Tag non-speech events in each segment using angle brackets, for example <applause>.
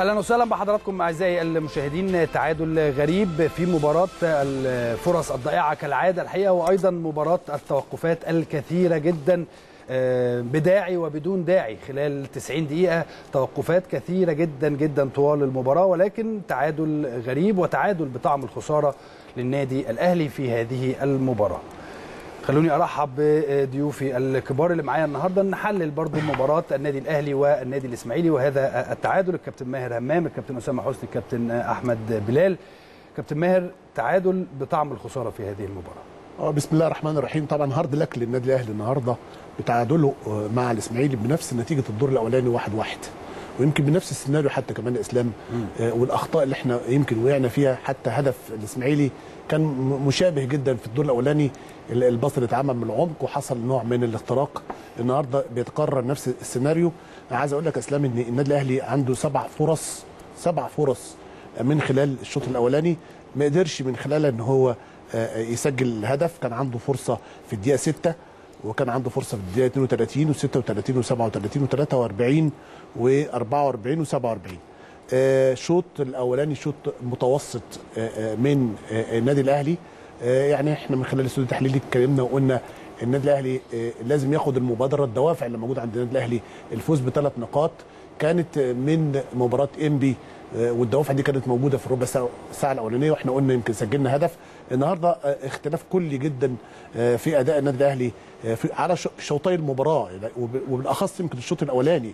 أهلا وسهلا بحضراتكم أعزائي المشاهدين. تعادل غريب في مباراة الفرص الضائعة كالعادة الحقيقة وأيضا مباراة التوقفات الكثيرة جدا بداعي وبدون داعي. خلال 90 دقيقة توقفات كثيرة جدا جدا طوال المباراة ولكن تعادل غريب وتعادل بطعم الخسارة للنادي الأهلي في هذه المباراة. خلوني أرحب بضيوفي الكبار اللي معايا النهارده. نحلل برضو مباراة النادي الأهلي والنادي الإسماعيلي وهذا التعادل. الكابتن ماهر همام الكابتن أسامة حسني الكابتن أحمد بلال. كابتن ماهر تعادل بطعم الخسارة في هذه المباراة. بسم الله الرحمن الرحيم. طبعا هارد لك للنادي الأهلي النهارده بتعادله مع الإسماعيلي بنفس نتيجة الدور الأولاني واحد واحد. ويمكن بنفس السيناريو حتى كمان اسلام آه والأخطاء اللي إحنا يمكن وقعنا فيها حتى هدف الإسماعيلي كان مشابه جدا في الدور الأولاني. الباص اتعمل من العمق وحصل نوع من الاختراق. النهارده بيتكرر نفس السيناريو. أنا عايز أقول لك إسلام إن النادي الأهلي عنده سبع فرص سبع فرص من خلال الشوط الأولاني. ما قدرش من خلالها إن هو يسجل الهدف كان عنده فرصة في الدقيقة 6 وكان عنده فرصة في الدقيقة 32 و36 و37 و43 و44 و47 الشوط الأولاني شوط متوسط من النادي الأهلي. يعني إحنا من خلال الاستوديو التحليلي اتكلمنا وقلنا النادي الأهلي لازم ياخد المبادرة الدوافع اللي موجودة عند النادي الأهلي الفوز بثلاث نقاط. كانت من مباراة إنبي والدوافع دي كانت موجودة في الربع ساعة الأولانية وإحنا قلنا يمكن سجلنا هدف. النهارده اختلاف كلي جدا في أداء النادي الأهلي على شوطي المباراة وبالأخص يمكن الشوط الأولاني.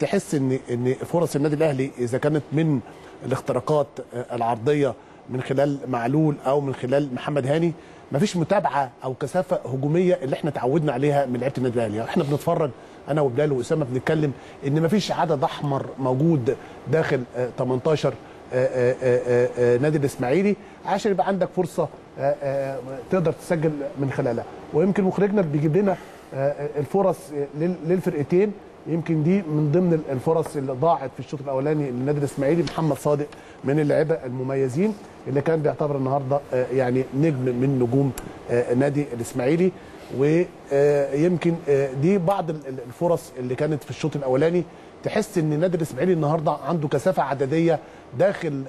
تحس إن إن فرص النادي الأهلي إذا كانت من الاختراقات العرضية من خلال معلول أو من خلال محمد هاني. مفيش متابعة أو كثافة هجومية اللي إحنا تعودنا عليها من لعيبة النادي الأهلي. إحنا بنتفرج أنا وبلال وأسامة بنتكلم إن مفيش عدد أحمر موجود داخل 18 نادي الإسماعيلي عشان يبقى عندك فرصة تقدر تسجل من خلالها. ويمكن مخرجنا بيجيب لنا الفرص للفرقتين. يمكن دي من ضمن الفرص اللي ضاعت في الشوط الأولاني للنادي الاسماعيلي محمد صادق من اللعيبة المميزين اللي كان بيعتبر النهارده يعني نجم من نجوم نادي الإسماعيلي. ويمكن دي بعض الفرص اللي كانت في الشوط الأولاني. تحس إن النادي الاسماعيلي النهارده عنده كثافة عددية داخل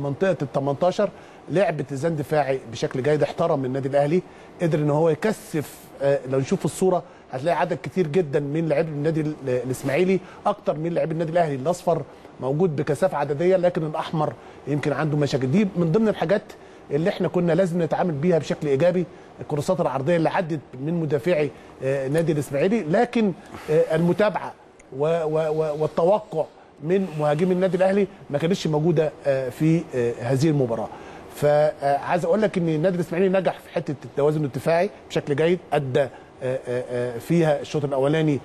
منطقة ال 18 لعب اتزان دفاعي بشكل جيد احترم النادي الأهلي قدر إن هو يكثف لو نشوف الصورة هتلاقي عدد كتير جدا من لاعبي النادي الإسماعيلي أكتر من لاعبي النادي الأهلي الأصفر موجود بكثافة عددية لكن الأحمر يمكن عنده مشاكل. دي من ضمن الحاجات اللي إحنا كنا لازم نتعامل بيها بشكل إيجابي الكورسات العرضية اللي عدت من مدافعي نادي الإسماعيلي. لكن المتابعة والتوقع من مهاجمي النادي الأهلي ما كانتش موجودة في هذه المباراة. فعايز أقول لك إن النادي الإسماعيلي نجح في حتة التوازن الدفاعي بشكل جيد أدى فيها الشوط الأولاني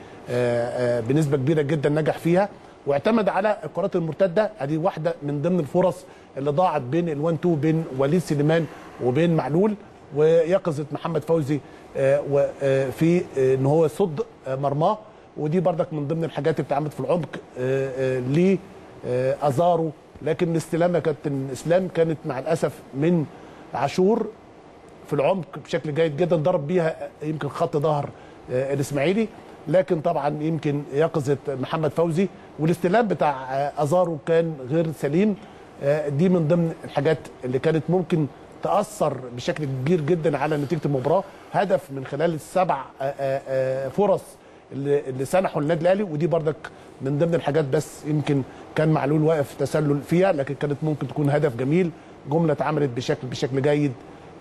بنسبة كبيرة جدا نجح فيها واعتمد على الكرات المرتدة. أدي واحدة من ضمن الفرص اللي ضاعت بين ال1 2 بين وليد سليمان وبين معلول ويقظة محمد فوزي في إن هو يصد مرماه. ودي بردك من ضمن الحاجات اللي اتعملت في العمق لازارو لكن الاستلام يا كابتن إسلام كانت مع الأسف من عاشور في العمق بشكل جيد جدا ضرب بيها يمكن خط ظهر الإسماعيلي. لكن طبعا يمكن يقظة محمد فوزي. والاستلام بتاع أزارو كان غير سليم. دي من ضمن الحاجات اللي كانت ممكن تأثر بشكل كبير جدا على نتيجة المباراة. هدف من خلال السبع فرص اللي سنحوا النادي الأهلي. ودي بردك من ضمن الحاجات بس يمكن كان معلول واقف تسلل فيها. لكن كانت ممكن تكون هدف جميل. جملة اتعملت بشكل بشكل جيد.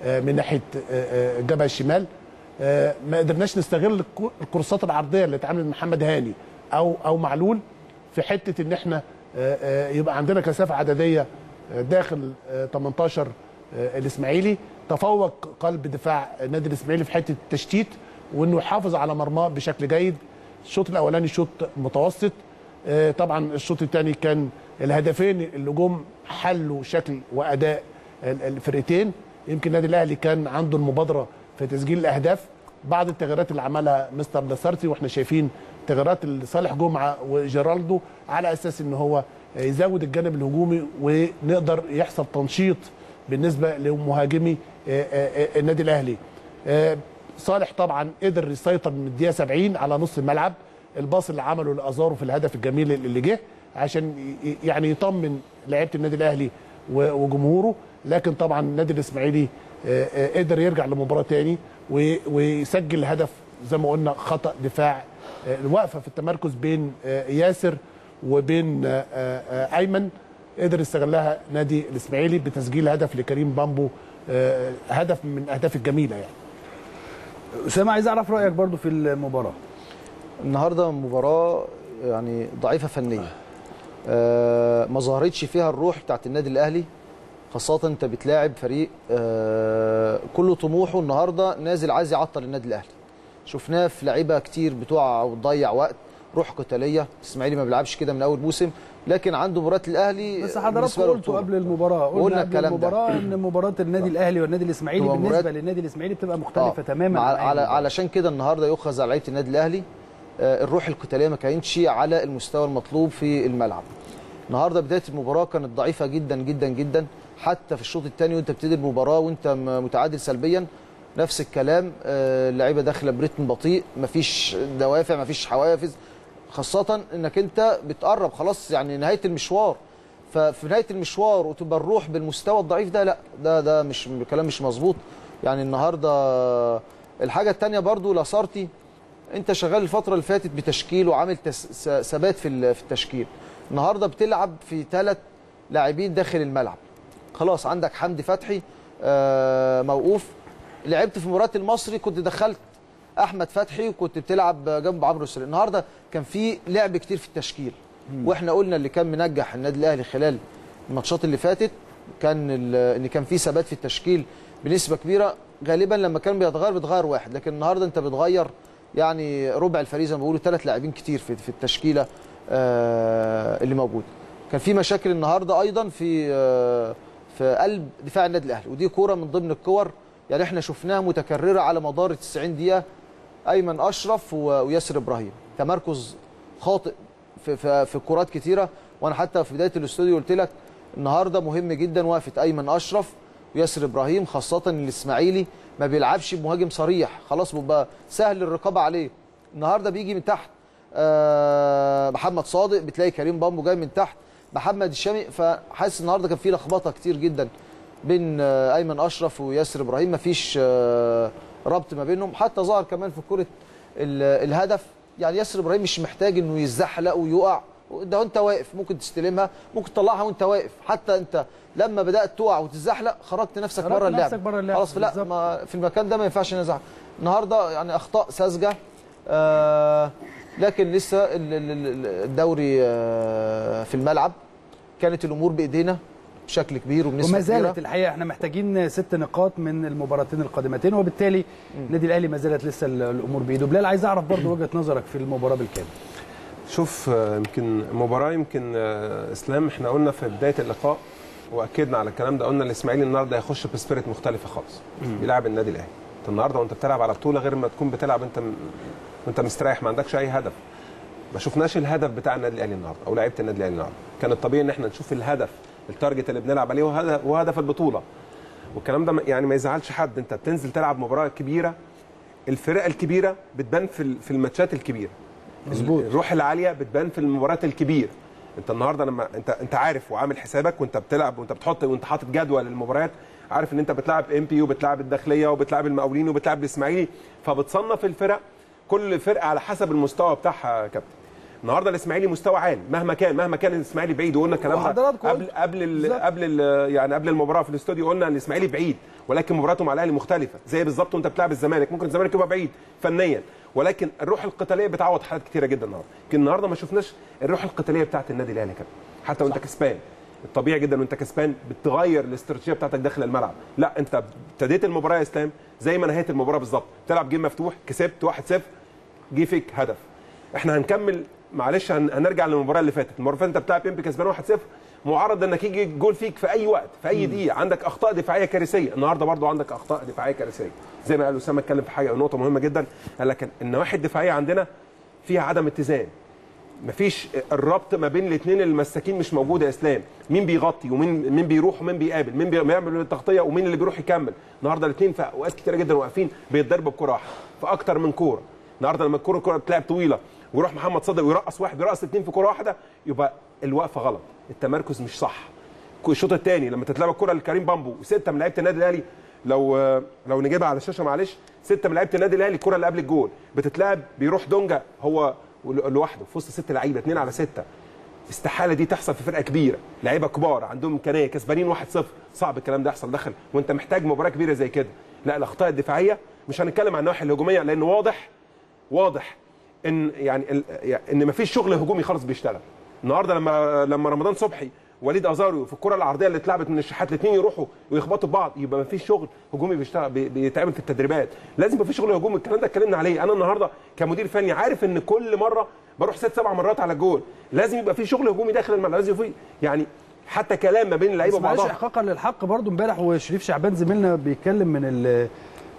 من ناحية الجبهه الشمال. ما قدرناش نستغل الكورسات العرضية اللي اتعملت محمد هاني أو أو معلول في حتة إن إحنا يبقى عندنا كثافة عددية داخل 18 الإسماعيلي. تفوق قلب دفاع النادي الإسماعيلي في حتة التشتيت وإنه يحافظ على مرماه بشكل جيد. الشوط الأولاني شوط متوسط. طبعا الشوط الثاني كان الهدفين اللي جم حلوا شكل وأداء الفرقتين. يمكن النادي الأهلي كان عنده المبادرة في تسجيل الأهداف بعض التغييرات اللي عملها مستر لاسارتي وإحنا شايفين تغييرات لصالح جمعة وجيرالدو على أساس إن هو يزود الجانب الهجومي ونقدر يحصل تنشيط بالنسبة لمهاجمي النادي الأهلي. صالح طبعا قدر يسيطر من الدقيقة 70 على نص الملعب. الباص اللي عمله لأزارو في الهدف الجميل اللي جه عشان يعني يطمن لعيبة النادي الأهلي وجمهوره. لكن طبعا النادي الإسماعيلي آه، آه، قدر يرجع لمباراة تاني ويسجل هدف زي ما قلنا خطأ دفاع. آه، الوقفة في التمركز بين ياسر وبين أيمن قدر يستغلها نادي الإسماعيلي بتسجيل هدف لكريم بامبو هدف من الاهداف الجميلة يعني. أسامة عايز أعرف رأيك برضو في المباراة. النهارده مباراة يعني ضعيفة فنيا آه ما ظهرتش فيها الروح بتاعت النادي الأهلي. خاصة انت بتلاعب فريق آه كله طموحه النهارده نازل عايز يعطل النادي الأهلي شفناه في لعيبة كتير بتقع وتضيع وقت روح قتالية الاسماعيلي ما بيلعبش كده من أول موسم لكن عنده مباراة الأهلي بس حضراتكم بطولة. قبل المباراة قلنا قبل الكلام ده. المباراة إن مباراة النادي الأهلي والنادي الإسماعيلي بالنسبة للنادي الإسماعيلي بتبقى مختلفة آه. تماما على. علشان كده النهارده يؤخذ على لعيبة النادي الأهلي آه، الروح القتالية ما كانتش على المستوى المطلوب في الملعب النهارده بداية المباراة كانت ضعيفة جدا جدا جدا حتى في الشوط الثاني وانت بتبتدي المباراة وانت متعادل سلبيا نفس الكلام آه، اللعيبة داخلة برتم بطيء مفيش دوافع مفيش حوافز خاصة انك انت بتقرب خلاص يعني نهاية المشوار. ففي نهاية المشوار وتبقى الروح بالمستوى الضعيف ده لا ده ده مش كلام مش مظبوط. يعني النهارده الحاجة الثانية برضو لاسارتي انت شغال الفترة اللي فاتت بتشكيل وعامل ثبات في التشكيل. النهارده بتلعب في ثلاث لاعبين داخل الملعب. خلاص عندك حمدي فتحي آه، موقوف. لعبت في مباراة المصري كنت دخلت أحمد فتحي وكنت بتلعب جنب عمرو السوليه النهارده كان في لعب كتير في التشكيل. وإحنا قلنا اللي كان منجح النادي الأهلي خلال الماتشات اللي فاتت كان إن كان في ثبات في التشكيل بنسبة كبيرة. غالبا لما كان بيتغير بيتغير واحد. لكن النهارده أنت بتغير يعني ربع الفريق زي ما بيقولوا ثلاث لاعبين كتير في في التشكيلة آه، اللي موجوده كان في مشاكل النهارده أيضا في آه، في قلب دفاع النادي الأهلي ودي كورة من ضمن الكور يعني إحنا شفناها متكررة على مدار 90 دقيقة أيمن أشرف وياسر إبراهيم. تمركز خاطئ في في, في كرات كتيرة وأنا حتى في بداية الاستوديو قلت لك النهارده مهم جدا وقفة أيمن أشرف وياسر إبراهيم خاصة الإسماعيلي ما بيلعبش بمهاجم صريح. خلاص بيبقى سهل الرقابة عليه. النهارده بيجي من تحت آه محمد صادق بتلاقي كريم بامبو جاي من تحت. محمد الشامي فحاسس النهارده كان في لخبطة كتير جدا بين آه أيمن أشرف وياسر إبراهيم. مفيش آه ربط ما بينهم. حتى ظهر كمان في كرة ال- الهدف. يعني ياسر إبراهيم مش محتاج إنه يتزحلق ويقع. ده وأنت واقف ممكن تستلمها ممكن تطلعها وأنت واقف. حتى أنت لما بدأت تقع وتتزحلق خرجت نفسك بره اللعب. خلاص لا. ما في المكان ده ما ينفعش نزعل. النهارده يعني أخطاء ساذجة. آه لكن لسه ال- ال- ال- الدوري آه في الملعب كانت الأمور بإيدينا بشكل كبير وبنسبة وما كبيرة. زالت الحقيقة إحنا محتاجين ست نقاط من المباراتين القادمتين وبالتالي النادي الأهلي ما زالت لسه ال- الأمور بإيده. بلال عايز أعرف برضو وجهة نظرك في المباراة بالكامل. شوف آه، يمكن مباراة يمكن آه، إسلام إحنا قلنا في بداية اللقاء وأكدنا على الكلام ده قلنا الإسماعيلي النهارده هيخش بسبيريت مختلفة خالص بيلعب النادي الأهلي. أنت النهارده وأنت بتلعب على بطولة غير ما تكون بتلعب أنت وانت مستريح ما عندكش أي هدف. ما شفناش الهدف بتاع النادي الأهلي النهارده أو لعيبة النادي الأهلي النهارده. كان الطبيعي إن إحنا نشوف الهدف ال target اللي بنلعب عليه وهدف, البطولة. والكلام ده يعني ما يزعلش حد. أنت بتنزل تلعب مباراة كبيرة الفرق الكبيرة بتبان في في الماتشات الكبيرة. مظبوط. الروح العالية بتبان في المباريات الكبيرة. أنت النهارده لما انت أنت عارف وعامل حسابك وأنت بتلعب وأنت بتحط وأنت حاطط جدول للمباريات عارف إن أنت بتلعب إنبي وبتلعب الداخلية وبتلعب المقاولين وبتلعب الإسماعيلي فبتصنف الفرق كل فرقة على حسب المستوى بتاعها يا كابتن. النهارده الإسماعيلي مستوى عالي مهما كان مهما كان الإسماعيلي بعيد وقلنا الكلام ده قبل قبل ال. قبل ال يعني قبل المباراة في الاستوديو قلنا إن الإسماعيلي بعيد ولكن مباراته مع الاهلي مختلفة زي بالظبط وأنت بتلعب الزمالك. ممكن الزمالك يبقى بعيد فنيا ولكن الروح القتالية بتعوض حاجات كتيرة جدا النهارده. يمكن النهارده ما شفناش الروح القتالية بتاعت النادي الأهلي كده حتى وأنت كسبان. الطبيعي جدا وأنت كسبان بتغير الاستراتيجية بتاعتك داخل الملعب. لا أنت ابتديت المباراة يا إسلام زي ما نهيت المباراة بالظبط. تلعب جيم مفتوح كسبت 1-0 جه فيك هدف. إحنا هنكمل معلش هن- هنرجع للمباراه اللي فاتت. المباراه اللي فاتت انت بتلعب امبي كسبان 1-0 معرض انك يجي جول فيك في أي وقت في أي دقيقة. عندك أخطاء دفاعية كارثية. النهارده برضو عندك أخطاء دفاعية كارثية. زي ما قال أسامة اتكلم في حاجة نقطة مهمة جدا. قال لك النواحي الدفاعية عندنا فيها عدم اتزان. مفيش الربط ما بين الاثنين المساكين مش موجود يا إسلام. مين بيغطي ومين مين بيروح ومين بيقابل؟ مين بيعمل التغطية ومين اللي بيروح يكمل؟ النهارده الاثنين في أوقات كتيرة جدا واقفين بيتضربوا بكرة واحدة. في أكتر من كورة. النهارده لما الكوره الكوره بتلعب طويلة ويروح محمد صادق ويرقص واحد يرقص اثنين في كوره واحدة يبقى الوقفة غلط. التمركز مش صح. الشوط الثاني لما تتلعب الكرة لكريم بامبو وستة من لعيبة النادي الأهلي لو لو نجيبها على الشاشة معلش ستة من لعيبة النادي الأهلي الكرة اللي قبل الجول. بتتلعب بيروح دونجا هو لوحده في وسط ست لعيبة اثنين على ستة. استحالة دي تحصل في فرقة كبيرة. لعيبة كبار عندهم إمكانية كسبانين 1-0 صعب الكلام ده يحصل دخل وانت محتاج مباراة كبيرة زي كده. لا الأخطاء الدفاعية مش هنتكلم عن النواحي الهجومية لأن واضح واضح إن يعني إن مفيش شغل هجومي خالص بيشتغل. النهارده لما لما رمضان صبحي وليد ازاريو في الكرة العرضية اللي اتلعبت من الشحات الاثنين يروحوا ويخبطوا ببعض يبقى مفيش شغل هجومي بيشتغل بي- بيتعمل في التدريبات. لازم يبقى في شغل هجومي الكلام ده اتكلمنا عليه. أنا النهارده كمدير فني عارف إن كل مرة بروح ست سبع مرات على الجول لازم يبقى في شغل هجومي داخل الملعب لازم يبقى في يعني حتى كلام ما بين اللعيبة بس وبعضها احقاقا للحق برضو امبارح وشريف شعبان زميلنا بيتكلم من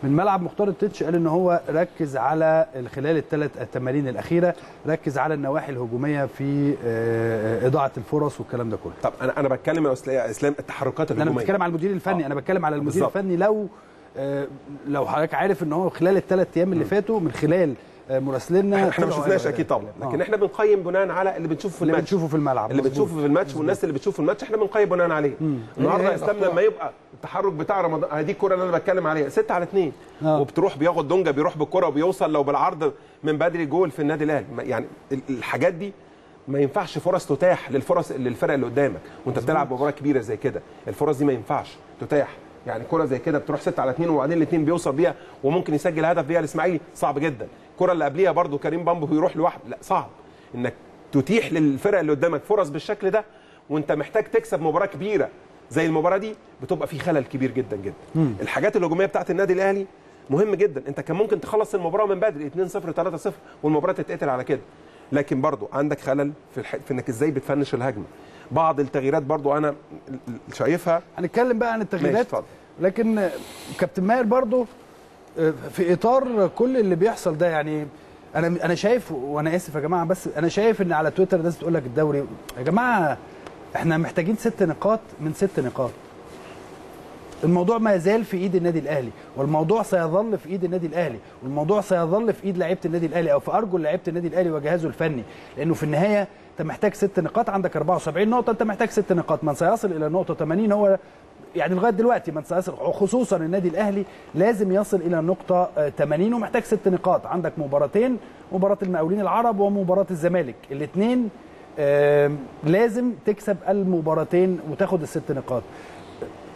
من ملعب مختار التتش قال إن هو ركز على خلال الثلاث التمارين الأخيرة ركز على النواحي الهجومية في آه، إضاعة الفرص والكلام ده كله طب أنا أنا بتكلم يا إسلام التحركات أنا الهجومية بتكلم على المدير الفني آه. أنا بتكلم على المدير بالظبط. الفني لو آه، لو حضرتك عارف إن هو خلال الثلاث أيام اللي فاتوا من خلال آه، مراسليننا إحنا ما شفناش أكيد طبعا لكن آه. إحنا بنقيم بناء على اللي بنشوفه في اللي الماتش بنشوفه في الملعب اللي. بتشوفه في الماتش والناس اللي بتشوف في الماتش إحنا بنقيم بناء عليه النهارده الأخطاء. اسلام لما يبقى التحرك بتاع رمضان. دي الكرة اللي أنا بتكلم عليها. 6 على 2 آه. وبتروح بياخد دونجا بيروح بالكرة وبيوصل لو بالعرض من بدري جول في النادي الأهلي. يعني ال- الحاجات دي ما ينفعش فرص تتاح للفرص للفرق اللي قدامك. وأنت بتلعب مباراة كبيرة زي كده. الفرص دي ما ينفعش تتاح. يعني كرة زي كده بتروح 6 على 2 وبعدين الاثنين بيوصل بيها وممكن يسجل هدف بيها الإسماعيلي. صعب جدا. الكرة اللي قبليها برده كريم بامبو بيروح لوحده. لا صعب. إنك تتيح للفرق اللي قدامك فرص بالشكل ده وأنت محتاج تكسب مباراة كبيرة. زي المباراه دي بتبقى في خلل كبير جدا جدا. الحاجات الهجوميه بتاعت النادي الاهلي مهم جدا. انت كان ممكن تخلص المباراه من بدري 2 0 3 0 والمباراه تتقتل على كده. لكن برضو عندك خلل في, الح... في انك إزاي بتفنش الهجمه. بعض التغييرات برضو أنا شايفها. هنتكلم بقى عن التغييرات. لكن كابتن ماهر برضو آه، في إطار كل اللي بيحصل ده يعني أنا أنا شايف وأنا آسف يا جماعة بس أنا شايف إن على تويتر ناس بتقول لك الدوري يا جماعة إحنا محتاجين ست نقاط من ست نقاط. الموضوع ما زال في ايد النادي الاهلي والموضوع سيظل في ايد النادي الاهلي والموضوع سيظل في ايد لعيبة النادي الاهلي أو في ارجل لعيبة النادي الاهلي وجهازه الفني. لأنه في النهاية انت محتاج ست نقاط عندك 74 نقطة انت محتاج ست نقاط. من سيصل إلى نقطة 80 هو يعني لغاية دلوقتي من سيصل خصوصا النادي الاهلي لازم يصل إلى النقطه آه، 80 ومحتاج ست نقاط. عندك مباراتين مباراة المقاولين العرب ومباراة الزمالك. الاثنين لازم تكسب المباراتين وتاخد الست نقاط.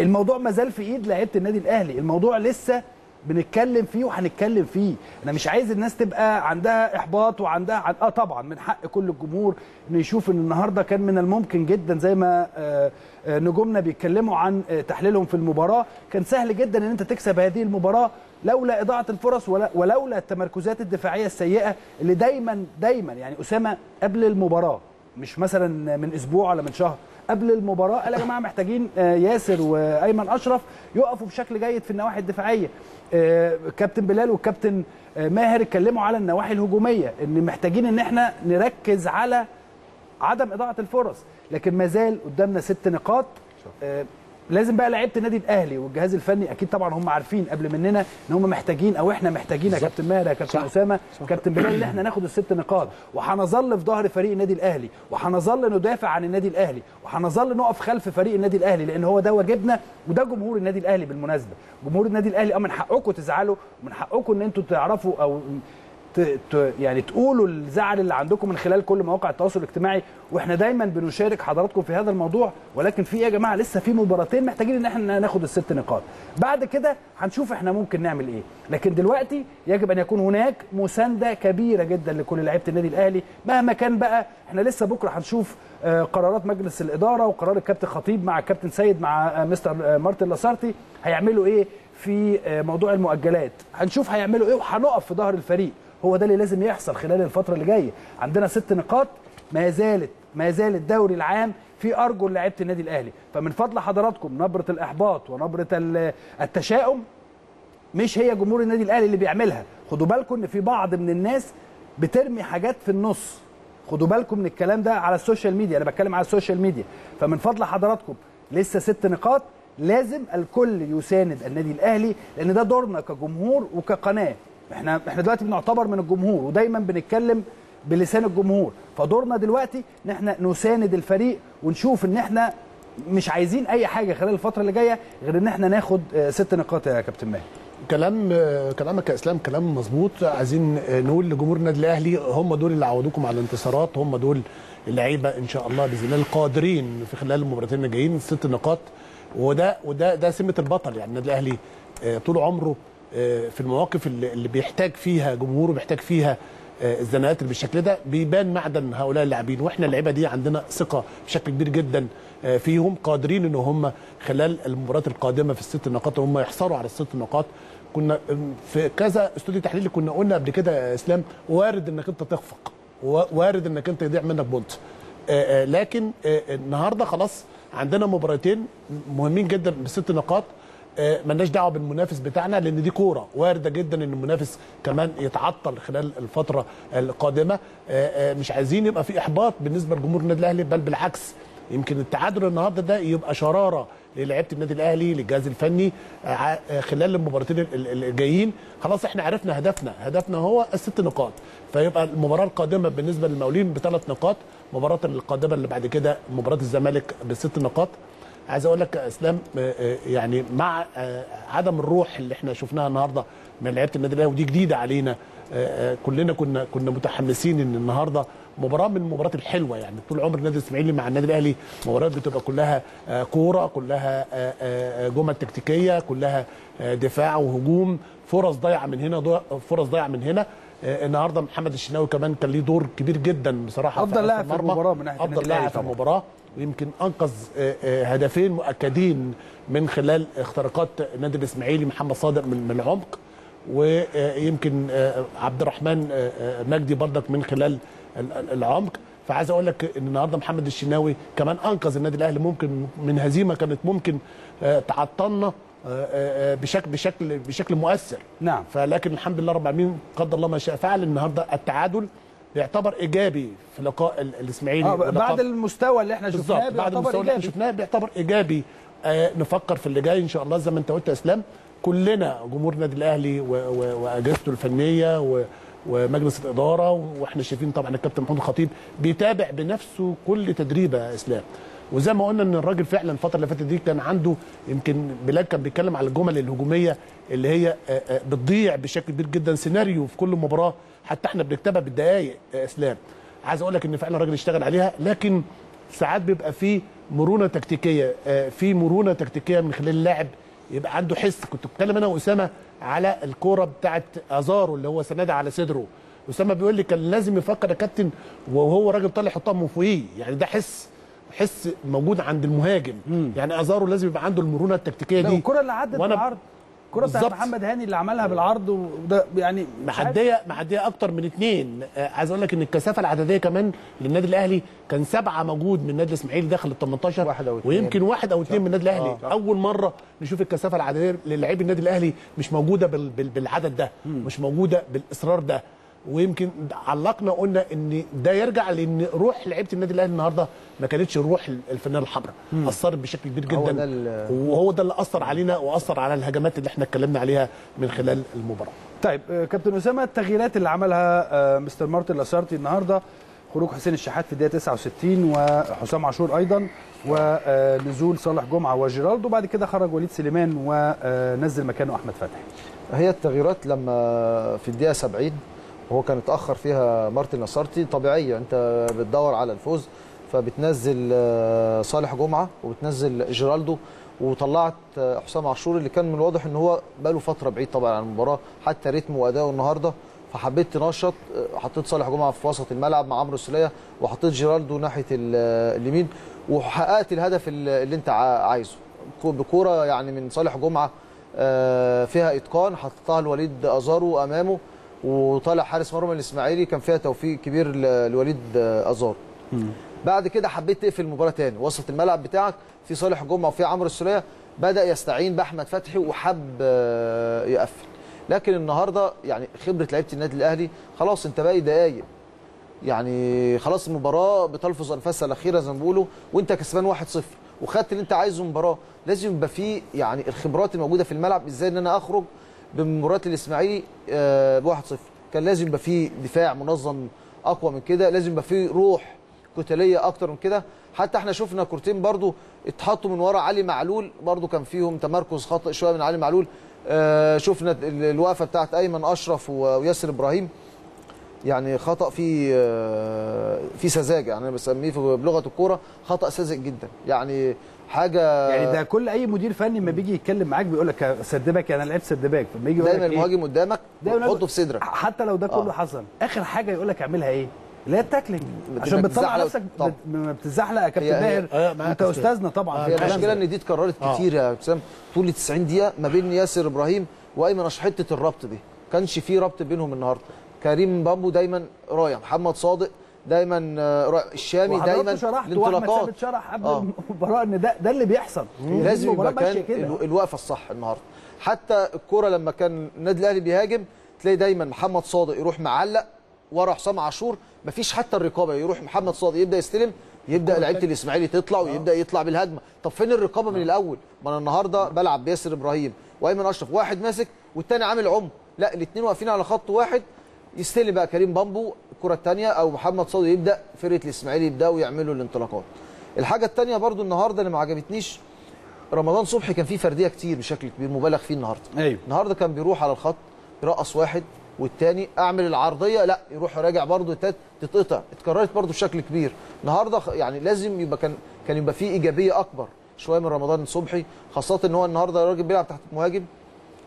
الموضوع ما زال في إيد لعيبة النادي الأهلي. الموضوع لسه بنتكلم فيه وهنتكلم فيه. أنا مش عايز الناس تبقى عندها إحباط وعندها عن... آه طبعا من حق كل الجمهور إنه يشوف إن النهارده كان من الممكن جدا زي ما آه آه نجومنا بيتكلموا عن آه تحليلهم في المباراة. كان سهل جدا إن أنت تكسب هذه المباراة لولا إضاعة الفرص ولا ولولا التمركزات الدفاعية السيئة اللي دايما دايما يعني أسامة قبل المباراة. مش مثلا من أسبوع ولا من شهر. قبل المباراة قال يا جماعة محتاجين آه، ياسر وأيمن أشرف يقفوا بشكل جيد في النواحي الدفاعية. آه، كابتن بلال والكابتن آه، ماهر اتكلموا على النواحي الهجومية إن محتاجين إن إحنا نركز على عدم إضاعة الفرص. لكن ما زال قدامنا ست نقاط. لازم بقى لعيبة النادي الأهلي والجهاز الفني أكيد طبعا هم عارفين قبل مننا إن هم محتاجين أو إحنا محتاجين يا كابتن ماهر يا كابتن. أسامة كابتن بلال إن إحنا ناخد الست نقاط وهنظل في ظهر فريق النادي الأهلي وهنظل ندافع عن النادي الأهلي وهنظل نقف خلف فريق النادي الأهلي لأن هو ده واجبنا وده جمهور النادي الأهلي بالمناسبة جمهور النادي الأهلي آه من حقكم تزعلوا ومن حقكم إن أنتوا تعرفوا أو. يعني تقولوا الزعل اللي عندكم من خلال كل مواقع التواصل الاجتماعي وإحنا دايما بنشارك حضراتكم في هذا الموضوع ولكن في إيه يا جماعة لسه في مباراتين محتاجين إن إحنا ناخد الست نقاط. بعد كده هنشوف إحنا ممكن نعمل إيه. لكن دلوقتي يجب أن يكون هناك مساندة كبيرة جدا لكل لعيبة النادي الأهلي. مهما كان بقى إحنا لسه بكرة هنشوف آه، قرارات مجلس الإدارة وقرار الكابتن خطيب مع الكابتن سيد مع آه، مستر آه، مارتن لاسارتي هيعملوا إيه في موضوع المؤجلات. هنشوف هيعملوا إيه وهنقف في ظهر الفريق. هو ده اللي لازم يحصل خلال الفترة اللي جاية. عندنا ست نقاط ما زالت ما زال الدوري العام في أرجل لعيبة النادي الأهلي. فمن فضل حضراتكم نبرة الإحباط ونبرة ال- التشاؤم مش هي جمهور النادي الأهلي اللي بيعملها. خدوا بالكم إن في بعض من الناس بترمي حاجات في النص. خدوا بالكم من الكلام ده على ال social media. أنا بتكلم على ال social media. فمن فضل حضراتكم لسه ست نقاط لازم الكل يساند النادي الأهلي لأن ده دورنا كجمهور وكقناة. إحنا إحنا دلوقتي بنعتبر من الجمهور ودايما بنتكلم بلسان الجمهور. فدورنا دلوقتي إن إحنا نساند الفريق ونشوف إن إحنا مش عايزين أي حاجة خلال الفترة اللي جاية غير إن إحنا ناخد آه، ست نقاط يا كابتن ماهر. كلام كلامك يا اسلام كلام مظبوط. عايزين نقول لجمهور النادي الأهلي هم دول اللي عودوكم على الانتصارات هم دول اللعيبة إن شاء الله بإذن الله القادرين في خلال المباراتين اللي جايين ست نقاط وده وده ده سمة البطل يعني النادي الأهلي آه، طول عمره آه، في المواقف اللي بيحتاج فيها جمهوره بيحتاج فيها آه، الزناقات اللي بالشكل ده بيبان معدن هؤلاء اللاعبين. وإحنا اللعيبة دي عندنا ثقة بشكل كبير جدا آه، فيهم قادرين إن هم خلال المباريات القادمة في الست نقاط هم يحصلوا على الست نقاط. كنا في كذا استوديو تحليلي كنا قلنا قبل كده يا إسلام وارد إنك أنت تخفق وارد إنك أنت يضيع منك بونت. آه، آه، لكن آه، النهارده خلاص عندنا مباراتين مهمين جدا بست نقاط. آه، ملناش دعوة بالمنافس بتاعنا لأن دي كورة واردة جدا إن المنافس كمان يتعطل خلال الفترة القادمة. آه، آه، مش عايزين يبقى في إحباط بالنسبة لجمهور النادي الأهلي بل بالعكس يمكن التعادل النهارده ده يبقى شرارة للاعيبه النادي الأهلي للجهاز الفني آه، آه، خلال المباراتين ال- ال- الجايين. خلاص إحنا عرفنا هدفنا. هدفنا هو الست نقاط. فيبقى المباراة القادمة بالنسبة للمقاولين بثلاث نقاط. المباراه القادمة اللي بعد كده مباراة الزمالك بست نقاط. عايز أقول لك اسلام آه، آه، يعني مع آه، عدم الروح اللي إحنا شفناها النهارده من لعيبة النادي الاهلي ودي جديدة علينا كلنا كنا كنا متحمسين إن النهارده مباراة من المباريات الحلوة يعني طول عمر النادي الإسماعيلي مع النادي الأهلي مباريات بتبقى كلها كورة كلها جمل تكتيكية كلها دفاع وهجوم فرص ضايعة من هنا فرص ضايعة من هنا. النهارده محمد الشناوي كمان كان ليه دور كبير جدا بصراحة حراسة لاعب في المرمى. المباراة من النادي أفضل لاعب في. المباراة ويمكن أنقذ آه، آه، هدفين مؤكدين من خلال اختراقات النادي الإسماعيلي محمد صادق من العمق ويمكن عبد الرحمن آه، آه، مجدي برضك من خلال ال- ال- العمق فعايز أقول لك إن النهارده محمد الشناوي كمان أنقذ النادي الأهلي ممكن من هزيمة كانت ممكن آه، تعطلنا آه، آه، بشكل بشكل بشكل مؤثر. نعم. فلكن الحمد لله رب العالمين قدر الله ما شاء فعل النهارده التعادل يعتبر إيجابي في لقاء ال- الإسماعيلي آه بعد المستوى اللي إحنا بالظبط شفناه بعد المستوى اللي إحنا. شفناه بيعتبر إيجابي. آه نفكر في اللي جاي إن شاء الله زي ما أنت قلت يا إسلام. كلنا جمهور النادي الأهلي وأجهزته الفنية و ومجلس الإدارة وإحنا شايفين طبعا الكابتن محمود الخطيب بيتابع بنفسه كل تدريبه يا إسلام. وزي ما قلنا إن الراجل فعلا الفترة اللي فاتت دي كان عنده يمكن بلال كان بيتكلم على الجمل الهجومية اللي هي آه، آه، بتضيع بشكل كبير جدا سيناريو في كل مباراة حتى إحنا بنكتبها بالدقائق يا أسلام. عايز أقول لك إن فعلا الراجل اشتغل عليها لكن ساعات بيبقى في مرونة تكتيكية آه، في مرونة تكتيكية من خلال اللاعب يبقى عنده حس. كنت بتكلم أنا وأسامة على الكورة بتاعت أزارو اللي هو سندها على صدره. أسامة بيقول لي كان لازم يفكر يا كابتن وهو راجل طالع يحطها من فوقيه. يعني ده حس حس موجود عند المهاجم. يعني أزارو لازم يبقى عنده المرونة التكتيكية دي. والكرة اللي عدت وأنا- بالعرض. الكره بتاعت. محمد هاني اللي عملها بالعرض وده يعني. معديه معديه أكتر من اثنين آه عايز أقول لك إن الكثافة العددية كمان للنادي الأهلي كان سبعة موجود من النادي الاسماعيلي داخل ال 18 واحد أو. ويمكن واحد أو اثنين من النادي الأهلي. آه. أول مرة نشوف الكثافة العددية للاعبي النادي الأهلي مش موجودة بال بال بالعدد ده. مش موجودة بالإصرار ده. ويمكن علقنا قلنا إن ده يرجع لأن روح لعيبة النادي الأهلي النهارده ما كانتش الروح الفنانه الحمراء. أثرت بشكل كبير جدا. وهو ده اللي أثر علينا وأثر على الهجمات اللي إحنا اتكلمنا عليها من خلال المباراة. طيب آه، كابتن أسامة التغييرات اللي عملها آه، مستر مارتن لاسارتي النهارده خروج حسين الشحات في الدقيقة 69 وحسام عاشور أيضا ونزول صالح جمعة وجيرالدو وبعد كده خرج وليد سليمان ونزل مكانه أحمد فتحي هي التغييرات لما في الدقيقة 70 وهو كان اتأخر فيها مارتن نصرتي طبيعية انت بتدور على الفوز فبتنزل آه، صالح جمعة وبتنزل جيرالدو وطلعت آه، حسام عاشور اللي كان من الواضح ان هو بقاله فترة بعيد طبعا عن المباراة حتى رتمه وأداؤه النهارده فحبيت تنشط آه، حطيت صالح جمعة في وسط الملعب مع عمرو السوليه وحطيت جيرالدو ناحية ال- اليمين وحققت الهدف اللي انت عا- عايزه. كو- بكورة يعني من صالح جمعة فيها إتقان حطها لوليد أزارو أمامه وطالع حارس مرمى الإسماعيلي كان فيها توفيق كبير لوليد آه، ازارو بعد كده حبيت تقفل المباراة تاني. وسط الملعب بتاعك في صالح جمعة وفي عمرو السولية بدأ يستعين بأحمد فتحي وحب آه، يقفل. لكن النهارده يعني خبرة لعيبة النادي الأهلي خلاص انت باقي دقايق. يعني خلاص المباراة بتلفظ أنفاسها الأخيرة زي ما بيقولوا وانت كسبان 1-0 وخدت اللي انت عايزه مباراه لازم يبقى في يعني الخبرات الموجودة في الملعب إزاي ان أنا اخرج بمباراه الإسماعيلي ب 1-0 كان لازم يبقى في دفاع منظم أقوى من كده لازم يبقى في روح قتالية أكتر من كده. حتى إحنا شفنا كورتين برضو اتحطوا من ورا علي معلول برضو كان فيهم تمركز خاطئ شوية من علي معلول. آه شفنا ال- الوقفة بتاعت أيمن أشرف وياسر إبراهيم. يعني خطأ في آه، في سذاجة يعني أنا بسميه بلغة الكورة خطأ ساذج جدا. يعني حاجة يعني ده كل أي مدير فني لما بيجي يتكلم معاك بيقول لك سدبك أنا لعبت سدباك فلما يجي يقول دايما لك إيه؟ المهاجم قدامك دايما حطه في صدرك. حتى لو ده كله آه. حصل آخر حاجة يقول لك اعملها إيه؟ اللي هي ال tackling. عشان بتطلع نفسك ما بتزحلق يا كابتن معاك أنت. أستاذنا طبعا. هي المشكلة. إن دي اتكررت آه. كتير يا حسام طول ال 90 دقيقة ما بين ياسر إبراهيم وأيمن حتة الربط دي. كانش في ربط بينهم النهارده. كريم بامبو دايما رايح. محمد صادق دايما آه، الشامي دايما الانطلاقات ثابت شرح قبل آه. المباراة إن ده ده اللي بيحصل. لازم المباراة يبقى كان الوقفة الصح النهارده. حتى الكورة لما كان النادي الأهلي بيهاجم تلاقي دايما محمد صادق يروح معلق ورا حسام عاشور. مفيش حتى الرقابة يروح محمد صادق يبدأ يستلم يبدأ لعيبة الإسماعيلي تطلع ويبدأ يطلع بالهجمة. طب فين الرقابة من الأول؟ ما أنا النهارده بلعب بياسر إبراهيم وأيمن أشرف. واحد ماسك والتاني عامل عم لا الاثنين واقفين على خط واحد. يستلم بقى كريم بامبو. الكرة الثانية أو محمد صادق يبدأ فرقة الإسماعيلي يبدأوا يعملوا الانطلاقات. الحاجة الثانية برضو النهارده اللي ما عجبتنيش رمضان صبحي كان فيه فردية كتير بشكل كبير مبالغ فيه النهارده. أيوه. النهارده كان بيروح على الخط يرقص واحد والتاني أعمل العرضية لا يروح راجع برضه التالت تتقطع. اتكررت برضه بشكل كبير. النهارده يعني لازم يبقى كان كان يبقى فيه إيجابية أكبر شوية من رمضان صبحي خاصة إن هو النهارده راجل بيلعب تحت مهاجم.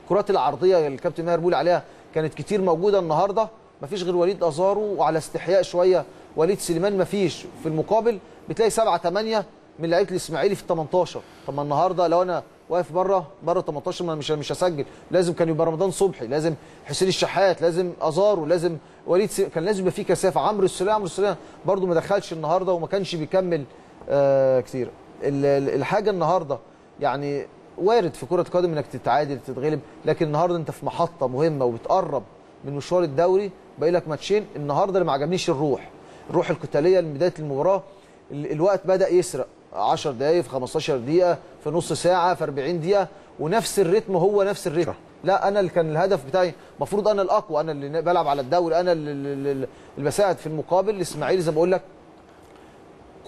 الكرات العرضية اللي الكابتن ماهر بيقول عليها كانت كتير موجودة النهارده. مفيش غير وليد أزارو وعلى استحياء شوية وليد سليمان مفيش. في المقابل بتلاقي سبعة ثمانية من لعيبة الإسماعيلي في ال 18 طب ما النهارده لو أنا واقف بره بره 18 ما مش مش هسجل. لازم كان يبقى رمضان صبحي لازم حسين الشحات لازم أزارو لازم وليد س... كان لازم يبقى في كثافة. عمرو السوليه عمرو السوليه برده ما دخلش النهارده وما كانش بيكمل آه كتير. ال- ال- الحاجة النهارده يعني وارد في كرة قدم إنك تتعادل تتغلب لكن النهارده أنت في محطة مهمة وبتقرب من مشوار الدوري. باقي لك ماتشين النهارده اللي ما عجبنيش الروح الروح القتالية من بداية المباراة ال- الوقت بدأ يسرق. 10 دقائق في 15 دقيقة في نص ساعة في 40 دقيقة ونفس الريتم هو نفس الريتم. لا أنا اللي كان الهدف بتاعي المفروض أنا الأقوى أنا اللي بلعب على الدوري أنا اللي, بساعد في المقابل. الاسماعيلي زي ما بقول لك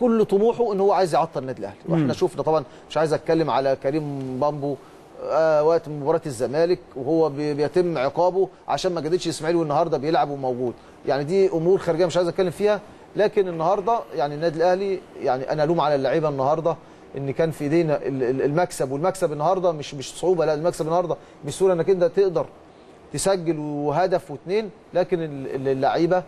كل طموحه إن هو عايز يعطل النادي الأهلي. وإحنا شفنا طبعا مش عايز أتكلم على كريم بامبو وقت مباراة الزمالك وهو بي- بيتم عقابه عشان ما جددش اسماعيلي والنهارده بيلعب وموجود. يعني دي أمور خارجية مش عايز أتكلم فيها لكن النهارده يعني النادي الأهلي يعني أنا ألوم على اللعيبة النهارده إن كان في إيدينا ال- ال- المكسب والمكسب النهارده مش مش صعوبة لا المكسب النهارده بسهوله إنك أنت تقدر تسجل وهدف واثنين لكن ال- ال- اللعيبة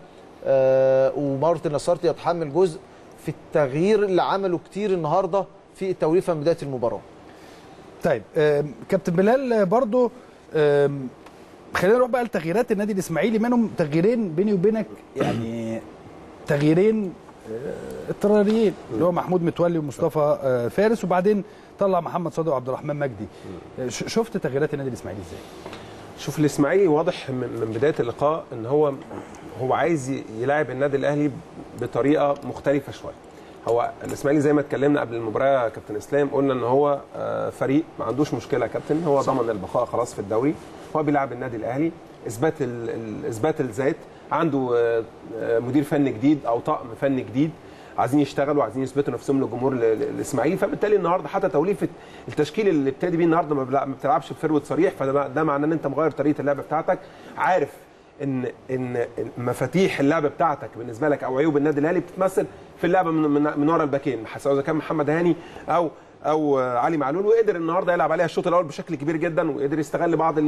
آه ومارتن يتحمل جزء في التغيير اللي عمله كتير النهارده في التوليفة من بداية المباراة. طيب كابتن بلال برضو خلينا نروح بقى لتغييرات النادي الإسماعيلي. منهم تغييرين بيني وبينك يعني تغييرين آه، اضطراريين اللي هو محمود متولي ومصطفى آه، فارس وبعدين طلع محمد صادق وعبد الرحمن مجدي. آه، شفت تغييرات النادي الإسماعيلي إزاي؟ شوف الإسماعيلي واضح من بداية اللقاء إن هو هو عايز يلاعب النادي الأهلي بطريقة مختلفة شوية. هو الإسماعيلي زي ما اتكلمنا قبل المباراه كابتن إسلام قلنا إن هو آه، فريق ما عندوش مشكلة يا كابتن هو ضمن البقاء خلاص في الدوري. هو بيلعب النادي الأهلي إثبات إثبات الذات عنده آه، آه، مدير فني جديد أو طقم فني جديد عايزين يشتغلوا عايزين يثبتوا نفسهم للجمهور ال- ال- الإسماعيلي. فبالتالي النهارده حتى توليفة التشكيل اللي ابتدي بيه النهارده ما بتلعبش بفروه صريح فده ده معناه إن أنت مغير طريقة اللعب بتاعتك عارف إن إن مفاتيح اللعب بتاعتك بالنسبة لك أو عيوب النادي الأهلي بتتمثل في اللعبة من من, من ورا الباكين. سواء كان محمد هاني أو أو علي معلول وقدر النهارده يلعب عليها الشوط الأول بشكل كبير جدا وقدر يستغل بعض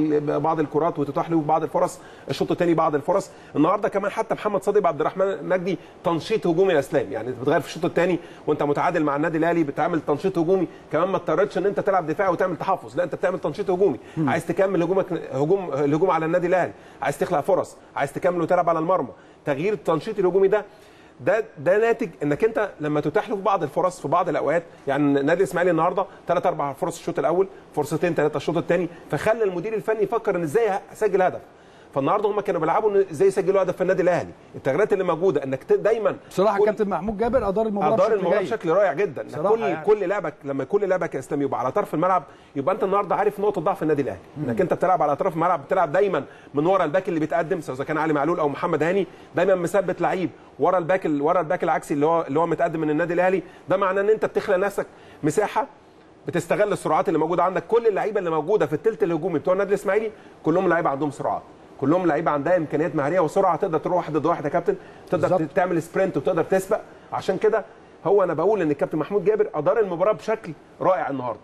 بعض الكرات وتتاح له بعض الفرص الشوط الثاني بعض الفرص. النهارده كمان حتى محمد صادق عبد الرحمن مجدي تنشيط هجومي يا اسلام يعني بتغير في الشوط الثاني وأنت متعادل مع النادي الأهلي بتعمل تنشيط هجومي. كمان ما اضطرتش إن أنت تلعب دفاعي وتعمل تحفظ لا أنت بتعمل تنشيط هجومي. عايز تكمل هجومك هجوم الهجوم على النادي الأهلي. عايز تخلق فرص عايز تكمل وتلعب على المرمى. تغيير التنشيط الهجومي ده ده ده ناتج انك انت لما تتاح له بعض الفرص في بعض الأوقات يعني النادي الاسماعيلي النهارده ثلاث أربع فرص الشوط الأول فرصتين ثلاثة الشوط الثاني فخلى المدير الفني يفكر إن إزاي أسجل هدف. فالنهارده هم كانوا بيلعبوا إزاي يسجلوا هدف في النادي الأهلي. التغييرات اللي موجودة إنك دايما بصراحه كل- كابتن محمود جابر أدار المباراة أدار المباراة. بشكل رائع جدا. كل يعني. كل لعبك لما كل لعبك يا اسلام يبقى على طرف الملعب يبقى أنت النهارده عارف نقطة ضعف النادي الأهلي. إنك أنت بتلعب على طرف الملعب بتلعب دايما من ورا ال back اللي بيتقدم سواء كان علي معلول أو محمد هاني دايما مثبت لعيب ورا ال back ال- ورا ال back العكسي اللي هو اللي هو متقدم من النادي الأهلي. ده معناه إن أنت بتخلق نفسك مساحة بتستغل السرعات اللي موجودة عندك. كل اللعيبة اللي موجودة في الثلث الهجومي بتوع النادي الإسماعيلي كلهم لعيبة عندهم سرعات. كلهم لعيبة عندها إمكانيات مهارية وسرعة تقدر تروح واحد ضد واحد يا كابتن تقدر بالظبط. تعمل sprint وتقدر تسبق. عشان كده هو أنا بقول إن الكابتن محمود جابر أدار المباراة بشكل رائع النهارده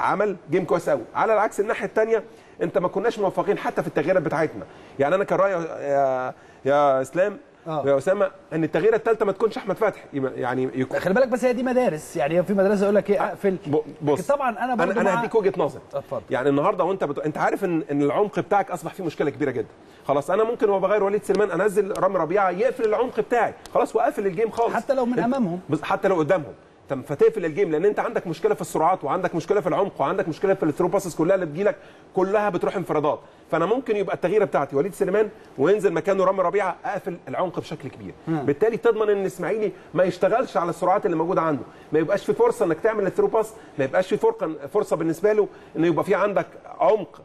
عمل جيم كويس قوي على العكس الناحية الثانية أنت ما كناش موفقين حتى في التغييرات بتاعتنا. يعني أنا كان رايي يا يا إسلام آه. ويا أسامة إن التغييرة الثالثه ما تكونش أحمد فتحي. يعني يكون خلي بالك بس هي دي مدارس. يعني في مدرسة يقول لك إيه اقفل ب- بص لكن طبعا أنا أنا, أنا هديك وجهة نظر. اتفضل. يعني النهارده وأنت بت... أنت عارف ان إن العمق بتاعك أصبح فيه مشكلة كبيرة جدا. خلاص أنا ممكن وهو بغير وليد سليمان أنزل رامي ربيعة يقفل العمق بتاعي. خلاص وأقفل الجيم خالص. حتى لو من. بس حتى لو قدامهم. طب فتقفل ال game لأن أنت عندك مشكلة في السرعات وعندك مشكلة في العمق وعندك مشكلة في ال through passes كلها اللي بتجيلك كلها بتروح انفرادات. فأنا ممكن يبقى التغييره بتاعتي وليد سليمان وينزل مكانه رامي ربيعة أقفل العمق بشكل كبير. بالتالي تضمن إن الاسماعيلي ما يشتغلش على السرعات اللي موجودة عنده. ما يبقاش في فرصة إنك تعمل ال through pass ما يبقاش في فرقة فرصة بالنسبة له إنه يبقى في عندك عمق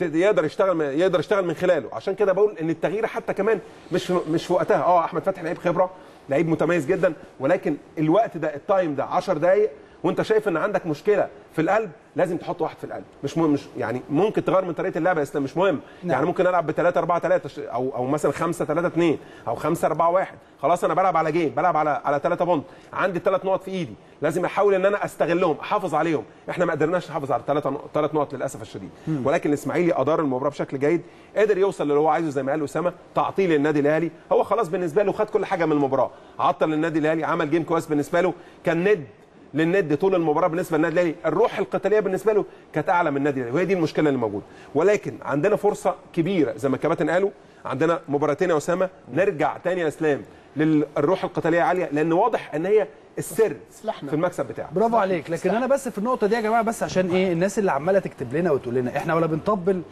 يقدر يشتغل يقدر يشتغل من خلاله. عشان كده بقول إن التغيير حتى كمان مش مش في وقتها. آه أحمد فتحي لعيب خبرة. لعيب متميز جدا ولكن الوقت ده ال time ده 10 دقائق وانت شايف ان عندك مشكلة في القلب لازم تحط واحد في القلب. مش مهم مش يعني ممكن تغير من طريقة اللعب يا إسلام مش مهم. نعم. يعني ممكن ألعب ب 3 4 3 أو أو مثلا 5 3 2 أو 5 4 1 خلاص أنا بلعب على game بلعب على على 3 point. عندي ثلاث نقط في إيدي. لازم أحاول إن أنا أستغلهم أحافظ عليهم. إحنا ما قدرناش نحافظ على ثلاث ثلاث نقط للأسف الشديد. ولكن الاسماعيلي أدار المباراة بشكل جيد قدر يوصل للي هو عايزه زي ما قال أسامة تعطيل للنادي الأهلي. هو خلاص بالنسبة له خد كل حاجة من المباراة. عطل النادي الأهلي عمل جيم كويس بالنسبة له. كان ند للند طول المباراة بالنسبة للنادي الأهلي. الروح القتالية بالنسبة له كانت اعلى من النادي الأهلي. وهي دي المشكلة اللي موجودة. ولكن عندنا فرصة كبيرة زي ما الكباتن قالوا. عندنا مباراتين يا أسامة. نرجع تاني يا إسلام للروح القتالية عالية. لأن واضح إن هي السر سلاحنا. في المكسب بتاعه برافو عليك. لكن أنا بس في النقطة دي يا جماعة بس عشان إيه؟ الناس اللي عمالة تكتب لنا وتقول لنا. إحنا ولا بنطبل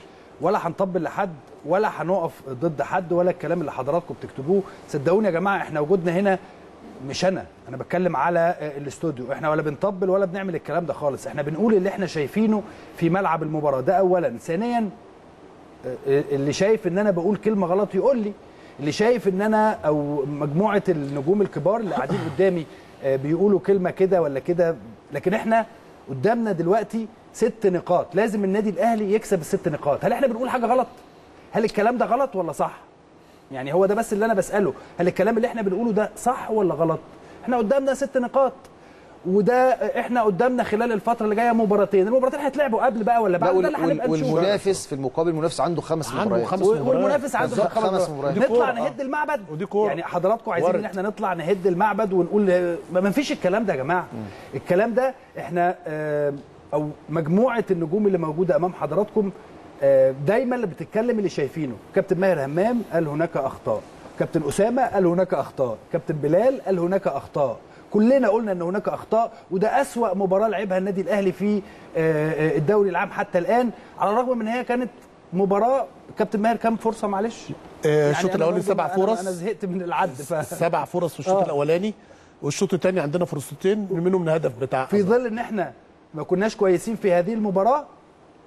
ولا هنطبل لحد ولا هنقف ضد حد ولا الكلام اللي حضراتكم بتكتبوه. صدقوني يا جماعة إحنا وجودنا هنا مش أنا أنا بتكلم على آه، الاستوديو. إحنا ولا بنطبل ولا بنعمل الكلام ده خالص. إحنا بنقول اللي إحنا شايفينه في ملعب المباراة ده اولا. ثانيا اللي شايف إن أنا بقول كلمة غلط يقول لي. اللي شايف إن أنا أو مجموعة النجوم الكبار اللي قاعدين قدامي آه، بيقولوا كلمة كده ولا كده. لكن إحنا قدامنا دلوقتي ست نقاط. لازم النادي الأهلي يكسب الست نقاط. هل إحنا بنقول حاجة غلط؟ هل الكلام ده غلط ولا صح؟ يعني هو ده بس اللي أنا بسأله هل الكلام اللي إحنا بنقوله ده صح ولا غلط إحنا قدامنا ست نقاط وده إحنا قدامنا خلال الفترة اللي جاية مباراتين المباراتين هيتلعبوا قبل بقى ولا لا بعد ده اللي هنبقى نشوفه والمنافس في المقابل المنافس عنده خمس عنده مباريات خمس و- مباريات. والمنافس عنده خمس خمس مباريات. نطلع. نهد المعبد ودي كورة. يعني حضراتكم عايزين. إن إحنا نطلع نهد المعبد ونقول ما فيش الكلام ده يا جماعة الكلام ده إحنا آه، أو مجموعة النجوم اللي موجودة أمام حضراتكم دايما اللي بتتكلم اللي شايفينه. كابتن ماهر همام قال هناك أخطاء. كابتن أسامة قال هناك أخطاء. كابتن بلال قال هناك أخطاء. كلنا قلنا إن هناك أخطاء وده أسوأ مباراة لعبها النادي الأهلي في آه، آه، الدوري العام حتى الآن. على الرغم من هي كانت مباراة كابتن ماهر كام فرصة؟ معلش. آه، الشوط أنا الأولاني سبع فرص أنا زهقت من العد ف... سبع فرص في الشوط آه. الأولاني والشوط الثاني عندنا فرصتين منهم الهدف بتاع في ظل إن إحنا ما كناش كويسين في هذه المباراة آه،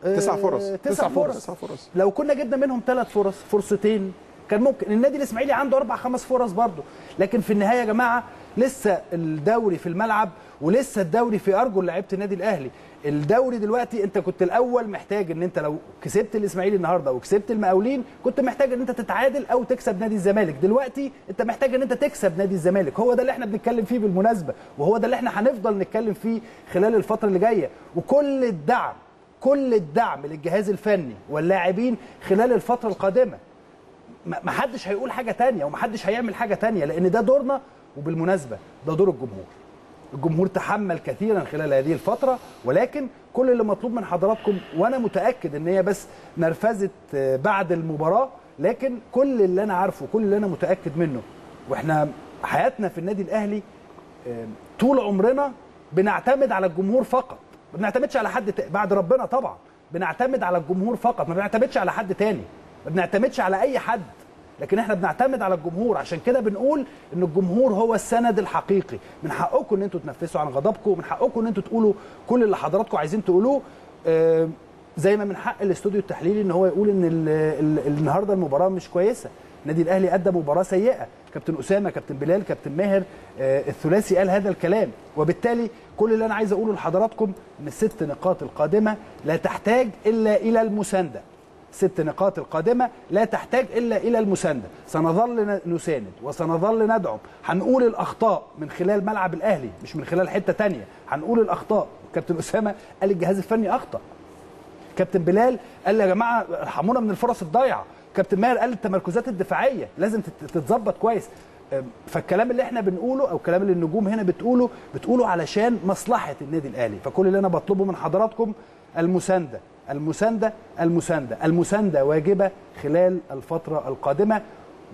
تسع فرص. تسع فرص. فرص تسع فرص. لو كنا جبنا منهم ثلاث فرص فرصتين كان ممكن النادي الإسماعيلي عنده أربع خمس فرص برضه لكن في النهاية يا جماعة لسه الدوري في الملعب ولسه الدوري في ارجل لعيبة النادي الأهلي الدوري دلوقتي أنت كنت الأول محتاج إن أنت لو كسبت الإسماعيلي النهارده وكسبت المقاولين كنت محتاج إن أنت تتعادل أو تكسب نادي الزمالك دلوقتي أنت محتاج إن أنت تكسب نادي الزمالك هو ده اللي إحنا بنتكلم فيه بالمناسبة وهو ده اللي إحنا هنفضل نتكلم فيه خلال الفترة اللي جاية وكل الدعم كل الدعم للجهاز الفني واللاعبين خلال الفترة القادمة. ما ما حدش هيقول حاجة تانية وما حدش هيعمل حاجة تانية لأن ده دورنا وبالمناسبة ده دور الجمهور. الجمهور تحمل كثيرا خلال هذه الفترة ولكن كل اللي مطلوب من حضراتكم وأنا متأكد إن هي بس نرفزه آه، بعد المباراة لكن كل اللي أنا عارفه كل اللي أنا متأكد منه وإحنا حياتنا في النادي الأهلي طول عمرنا بنعتمد على الجمهور فقط. ما بنعتمدش على حد تا- بعد ربنا طبعا. بنعتمد على الجمهور فقط ما بنعتمدش على حد تاني. ما بنعتمدش على أي حد. لكن إحنا بنعتمد على الجمهور. عشان كده بنقول إن الجمهور هو السند الحقيقي. من حقكم إن أنتوا تنفسوا عن غضبكم. من حقكم إن أنتوا تقولوا كل اللي حضراتكم عايزين تقولوه. آه، زي ما من حق الاستوديو التحليلي إن هو يقول إن ال ال النهارده المباراة مش كويسة. النادي الأهلي ادى مباراة سيئة. كابتن أسامة كابتن بلال كابتن ماهر آه، الثلاثي قال هذا الكلام. وبالتالي كل اللي أنا عايز أقوله لحضراتكم إن الست نقاط القادمة لا تحتاج إلا إلى المساندة. ست نقاط القادمة لا تحتاج إلا إلى المساندة. سنظل نساند وسنظل ندعم هنقول الأخطاء من خلال ملعب الأهلي مش من خلال حتة تانية. هنقول الأخطاء. كابتن أسامة قال الجهاز الفني أخطأ. كابتن بلال قال يا جماعة ارحمونا من الفرص الضايعة. كابتن ماهر قال التمركزات الدفاعية لازم تت- تتظبط كويس. فالكلام اللي إحنا بنقوله أو الكلام اللي النجوم هنا بتقوله بتقوله علشان مصلحة النادي الأهلي. فكل اللي أنا بطلبه من حضراتكم المساندة المساندة المساندة المساندة واجبة خلال الفترة القادمة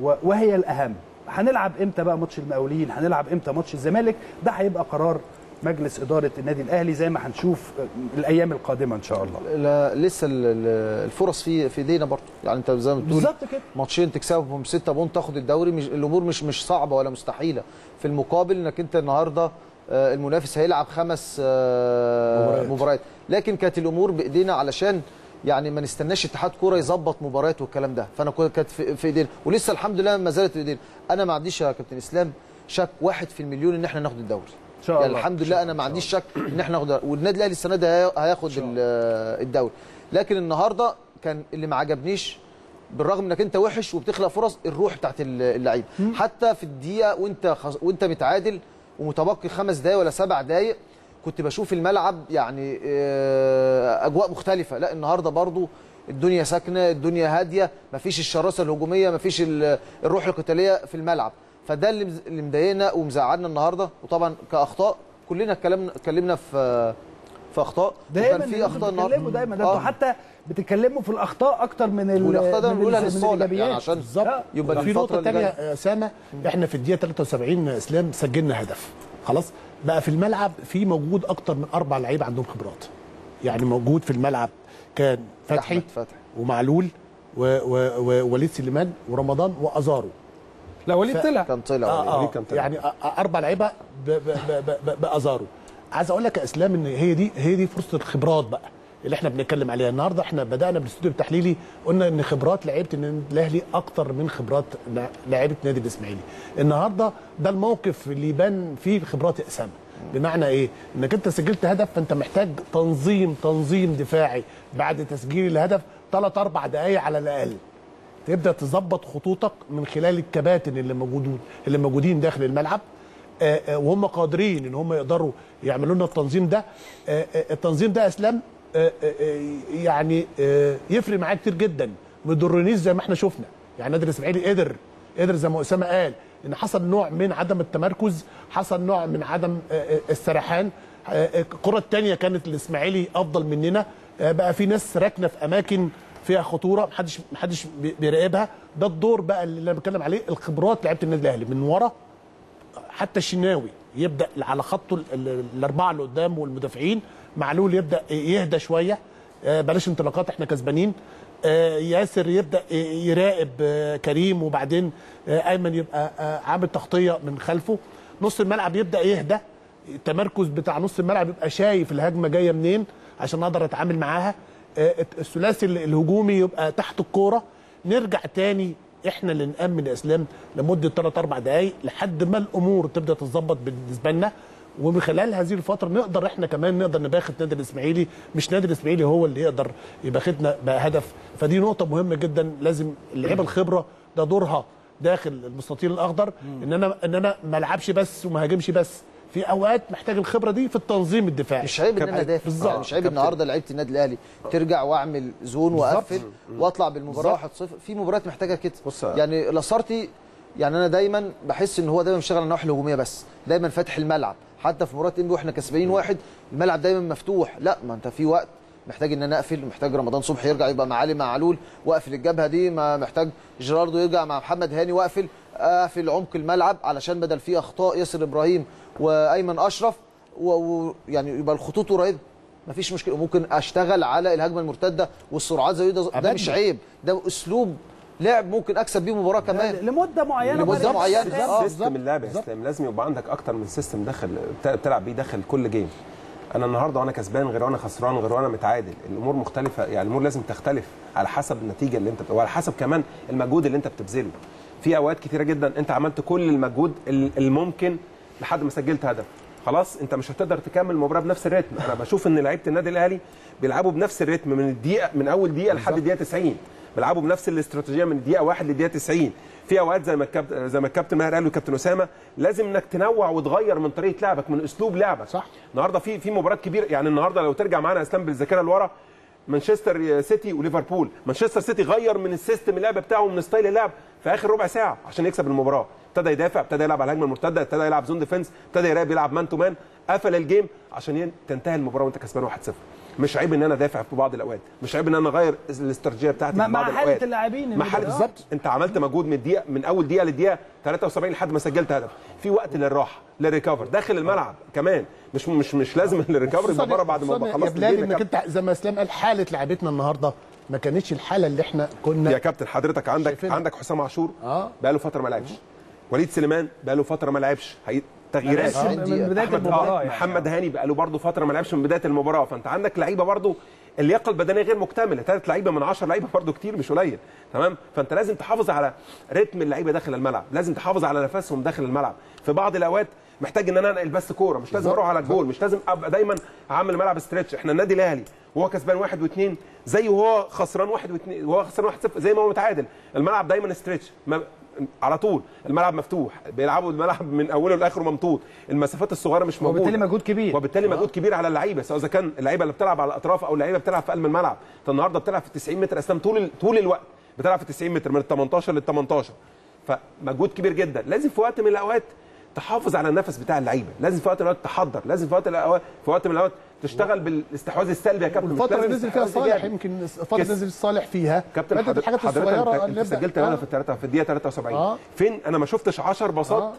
وهي الأهم. هنلعب إمتى بقى ماتش المقاولين؟ هنلعب إمتى ماتش الزمالك؟ ده هيبقى قرار مجلس إدارة النادي الأهلي زي ما هنشوف الأيام القادمة إن شاء الله. لا لسه ال- ال- الفرص في في ايدينا برضه. يعني أنت زي ما بتقول بالظبط كده. ماتشين تكسبهم 6 بونت تاخد الدوري. مش الأمور مش مش صعبة ولا مستحيلة. في المقابل إنك أنت النهارده آه، المنافس هيلعب خمس آه، مباريات. مباريات. لكن كانت الأمور بإيدينا علشان يعني ما نستناش اتحاد كورة يظبط مباريات والكلام ده. فأنا كنت- كانت في إيدينا. ولسه الحمد لله ما زالت في إيدينا. أنا ما عنديش يا كابتن إسلام شك واحد في المليون إن إحنا ناخد الدوري. إن شاء يعني الله. الحمد لله أنا ما عنديش شك إن إحنا ناخد والنادي الأهلي السنة دي هي- هياخد ال- الدوري. لكن النهارده كان اللي ما عجبنيش بالرغم إنك أنت وحش وبتخلق فرص الروح بتاعت ال- اللعيبه حتى في الدقيقة وأنت خص... وأنت متعادل ومتبقي خمس دقائق ولا سبع دقائق كنت بشوف الملعب يعني آه، أجواء مختلفة. لا النهارده برضو الدنيا ساكنة الدنيا هادية مفيش الشراسة الهجومية مفيش ال- الروح القتالية في الملعب. فده اللي مضايقنا ومزعلنا النهارده. وطبعا كأخطاء كلنا اتكلمنا اتكلمنا في في أخطاء. دايما وكان في أخطاء بتتكلموا دايما. ده آه. أنتوا حتى بتتكلموا في الأخطاء أكتر من ال والأخطاء ده بنقولها للصالح يعني. عشان بالظبط. يبقى في نقطة ثانية اسامه إحنا في الدقيقة 73 يا إسلام سجلنا هدف. خلاص؟ بقى في الملعب في موجود أكتر من أربع لعيبه عندهم خبرات. يعني موجود في الملعب كان فتحي فتحي. ومعلول و- و- ووليد سليمان ورمضان وأزارو. لا وليد ف- طلع. كان طلع آه وليد آه. كان طلع. يعني آه، آه، أربع لعيبة ب- ب- ب- ب- ب- بأزارو. عايز أقول لك يا إسلام إن هي دي هي دي فرصة الخبرات بقى اللي إحنا بنتكلم عليها. النهارده إحنا بدأنا بالاستوديو التحليلي قلنا إن خبرات لعيبة النادي الأهلي أكتر من خبرات لع- لعيبة النادي الإسماعيلي. النهارده ده الموقف اللي يبان فيه خبرات إسامة. بمعنى إيه؟ إنك أنت سجلت هدف فأنت محتاج تنظيم تنظيم دفاعي. بعد تسجيل الهدف ثلاث أربع دقائق على الأقل. تبدأ تظبط خطوطك من خلال الكباتن اللي موجودين اللي موجودين داخل الملعب. آه، آه، وهم قادرين إن هم يقدروا يعملوا لنا التنظيم ده. آه، التنظيم ده إسلام يعني يفرق معاك كتير جدا. ما يضرنيش زي ما إحنا شفنا. يعني النادي الاسماعيلي قدر قدر زي ما أسامة قال إن حصل نوع من عدم التمركز حصل نوع من عدم السرحان. الكرة الثانية كانت الاسماعيلي أفضل مننا. بقى في ناس راكنة في أماكن فيها خطورة محدش محدش بي- بيراقبها. ده الدور بقى اللي أنا بتكلم عليه الخبرات لعيبة النادي الأهلي. من ورا حتى الشناوي يبدأ على خطه ال- ال- الأربعة اللي قدام والمدافعين. معلول يبدأ يهدى شوية. آه، بلاش انطلاقات إحنا كسبانين. آه، ياسر يبدأ يراقب آه، كريم وبعدين ايمن يبقى عامل تغطية من خلفه. نص الملعب يبدأ يهدى. التمركز بتاع نص الملعب يبقى شايف الهجمة جاية منين عشان أقدر أتعامل معاها. الثلاثي ال- الهجومي يبقى تحت الكورة. نرجع تاني. إحنا اللي نأمن إسلام لمدة 3 4 دقائق لحد ما الأمور تبدأ تتظبط بالنسبة لنا. ومن خلال هذه الفترة نقدر إحنا كمان نقدر نباخت نادي الإسماعيلي. مش نادي الإسماعيلي هو اللي يقدر يباختنا بهدف. فدي نقطة مهمة جدا. لازم اللعيبة الخبرة ده دورها داخل المستطيل الأخضر. إن أنا إن أنا ما ألعبش بس وما هاجمش بس. في أوقات محتاج الخبرة دي في التنظيم الدفاعي. مش عيب إن أنا دافع. بالظبط. يعني مش عيب النهارده لعيبة النادي الأهلي ترجع وأعمل زون وأقفل وأطلع بالمباراة 1-0 في مباريات محتاجة كده. بص- يعني لاسارتي يعني أنا دايما بحس إن هو دايما بيشتغل على الناحيه الهجومية بس. دايما فاتح الملعب. حتى في مباراة إنبي وإحنا كسبانين واحد الملعب دايما مفتوح. لا ما أنت في وقت محتاج إن أنا أقفل. محتاج رمضان صبحي يرجع يبقى مع علي معلول. وأقفل الجبهة دي. ما محتاج جيراردو يرجع مع محمد هاني. وأقفل أقفل عمق الملعب علشان بدل فيه أخطاء ياسر إبراهيم وأيمن أشرف ويعني يبقى الخطوط قريبة. مفيش مشكلة. ممكن أشتغل على الهجمة المرتدة والسرعات زي ده. ده. مش عيب. ده أسلوب لعب ممكن أكسب بيه مباراة كمان. لمدة معينة كده معينة. تسلم. آه. سيستم اللعب يا إسلام. لازم يبقى عندك أكتر من system داخل بت- بتلعب بيه داخل كل game أنا النهارده وأنا كسبان غير وأنا خسران غير وأنا متعادل. الأمور مختلفة. يعني الأمور لازم تختلف على حسب النتيجة اللي أنت وعلى حسب كمان المجهود اللي أنت بتبذله. في أوقات كتيرة جدا أنت عملت كل المجهود ال- الممكن لحد ما سجلت هدف. خلاص انت مش هتقدر تكمل المباراة بنفس ال rhythm. أنا بشوف ان لعيبة النادي الأهلي بيلعبوا بنفس ال rhythm من الدقيقة من أول دقيقة لحد الدقيقه 90 بيلعبوا بنفس الاستراتيجية من الدقيقه 1 للدقيقه 90 في أوقات زي ما الكابتن زي ما الكابتن ماهر قال والكابتن أسامة لازم إنك تنوع وتغير من طريقة لعبك من أسلوب لعبك. صح. النهارده في في مباراة كبيرة يعني النهارده لو ترجع معانا إسلام بالذاكرة لورا مانشستر سيتي وليفربول. مانشستر سيتي غير من ال system اللعب بتاعه ومن style اللعب في آخر ربع ساعة عشان يكسب المباراة. ابتدى يدافع ابتدى يلعب على الهجمة المرتدة ابتدى يلعب zone defense ابتدى يراقب يلعب man to man. قفل ال game عشان تنتهي المباراة وانت كسبان 1-0 مش عيب إن أنا ادافع في بعض الأوقات. مش عيب إن أنا أغير الاستراتيجية بتاعتي مع- في مع بعض حالة الأوقات. اللاعبين مع حاله بت- بالظبط. أنت عملت مجهود من الدقيقه من أول دقيقة للدقيقه 73 لحد ما سجلت هدف. في وقت للراحة للريكفر. داخل الملعب كمان. مش مش مش لازم <laughs> الريكفر يبقى بره بعد ما خلصت يا إنك أنت زي ما إسلام قال حالة لعبتنا النهارده ما كانتش الحالة اللي إحنا كنا يا كابتن حضرتك عندك. عندك حسام عاشور آه. بقى له فترة ما لعبش. وليد سليمان بقى له فترة ما لعبش. تغييرات. من بداية المباراة آه يعني. محمد هاني بقى له برضه فترة ما لعبش من بداية المباراة. فأنت عندك لعيبة برضه اللياقة البدنية غير مكتملة. ثلاث لعيبة من 10 لعيبة برضه كتير مش قليل. تمام؟ فأنت لازم تحافظ على rhythm اللعيبة داخل الملعب. لازم تحافظ على نفسهم داخل الملعب. في بعض الأوقات محتاج إن أنا أنقل بس كورة. مش لازم أروح على الجول مش لازم أبقى دايما عامل ملعب stretch إحنا النادي الأهلي وهو كسبان واحد واثنين زي وهو خسران واحد واثنين وهو خسران واحد صفر زي ما هو متعادل. الملعب دايما stretch ما على طول الملعب مفتوح بيلعبوا الملعب من أوله لآخره ممطوط المسافات الصغيرة مش موجودة. وبالتالي مجهود كبير. وبالتالي مجهود كبير على اللعيبة سواء إذا كان اللعيبة اللي بتلعب على الأطراف أو اللعيبة بتلعب في قلب الملعب. انت النهارده بتلعب في 90 متر اسلام طول طول الوقت بتلعب في 90 متر من ال 18 لل 18 فمجهود كبير جدا. لازم في وقت من الأوقات تحافظ على النفس بتاع اللعيبة. لازم في وقت من الأوقات تحضر. لازم في وقت من الاوقات في وقت من الأوقات تشتغل بالاستحواذ السلبي يا كابتن الفترة اللي نزل فيها صالح. يمكن الفترة اللي نزل صالح فيها كابتن حضرتك الحاجات الصغيرة اللي سجلت آه. هدف في الثلاثه في الدقيقة 73 آه. فين؟ أنا ما شفتش 10 باصات آه.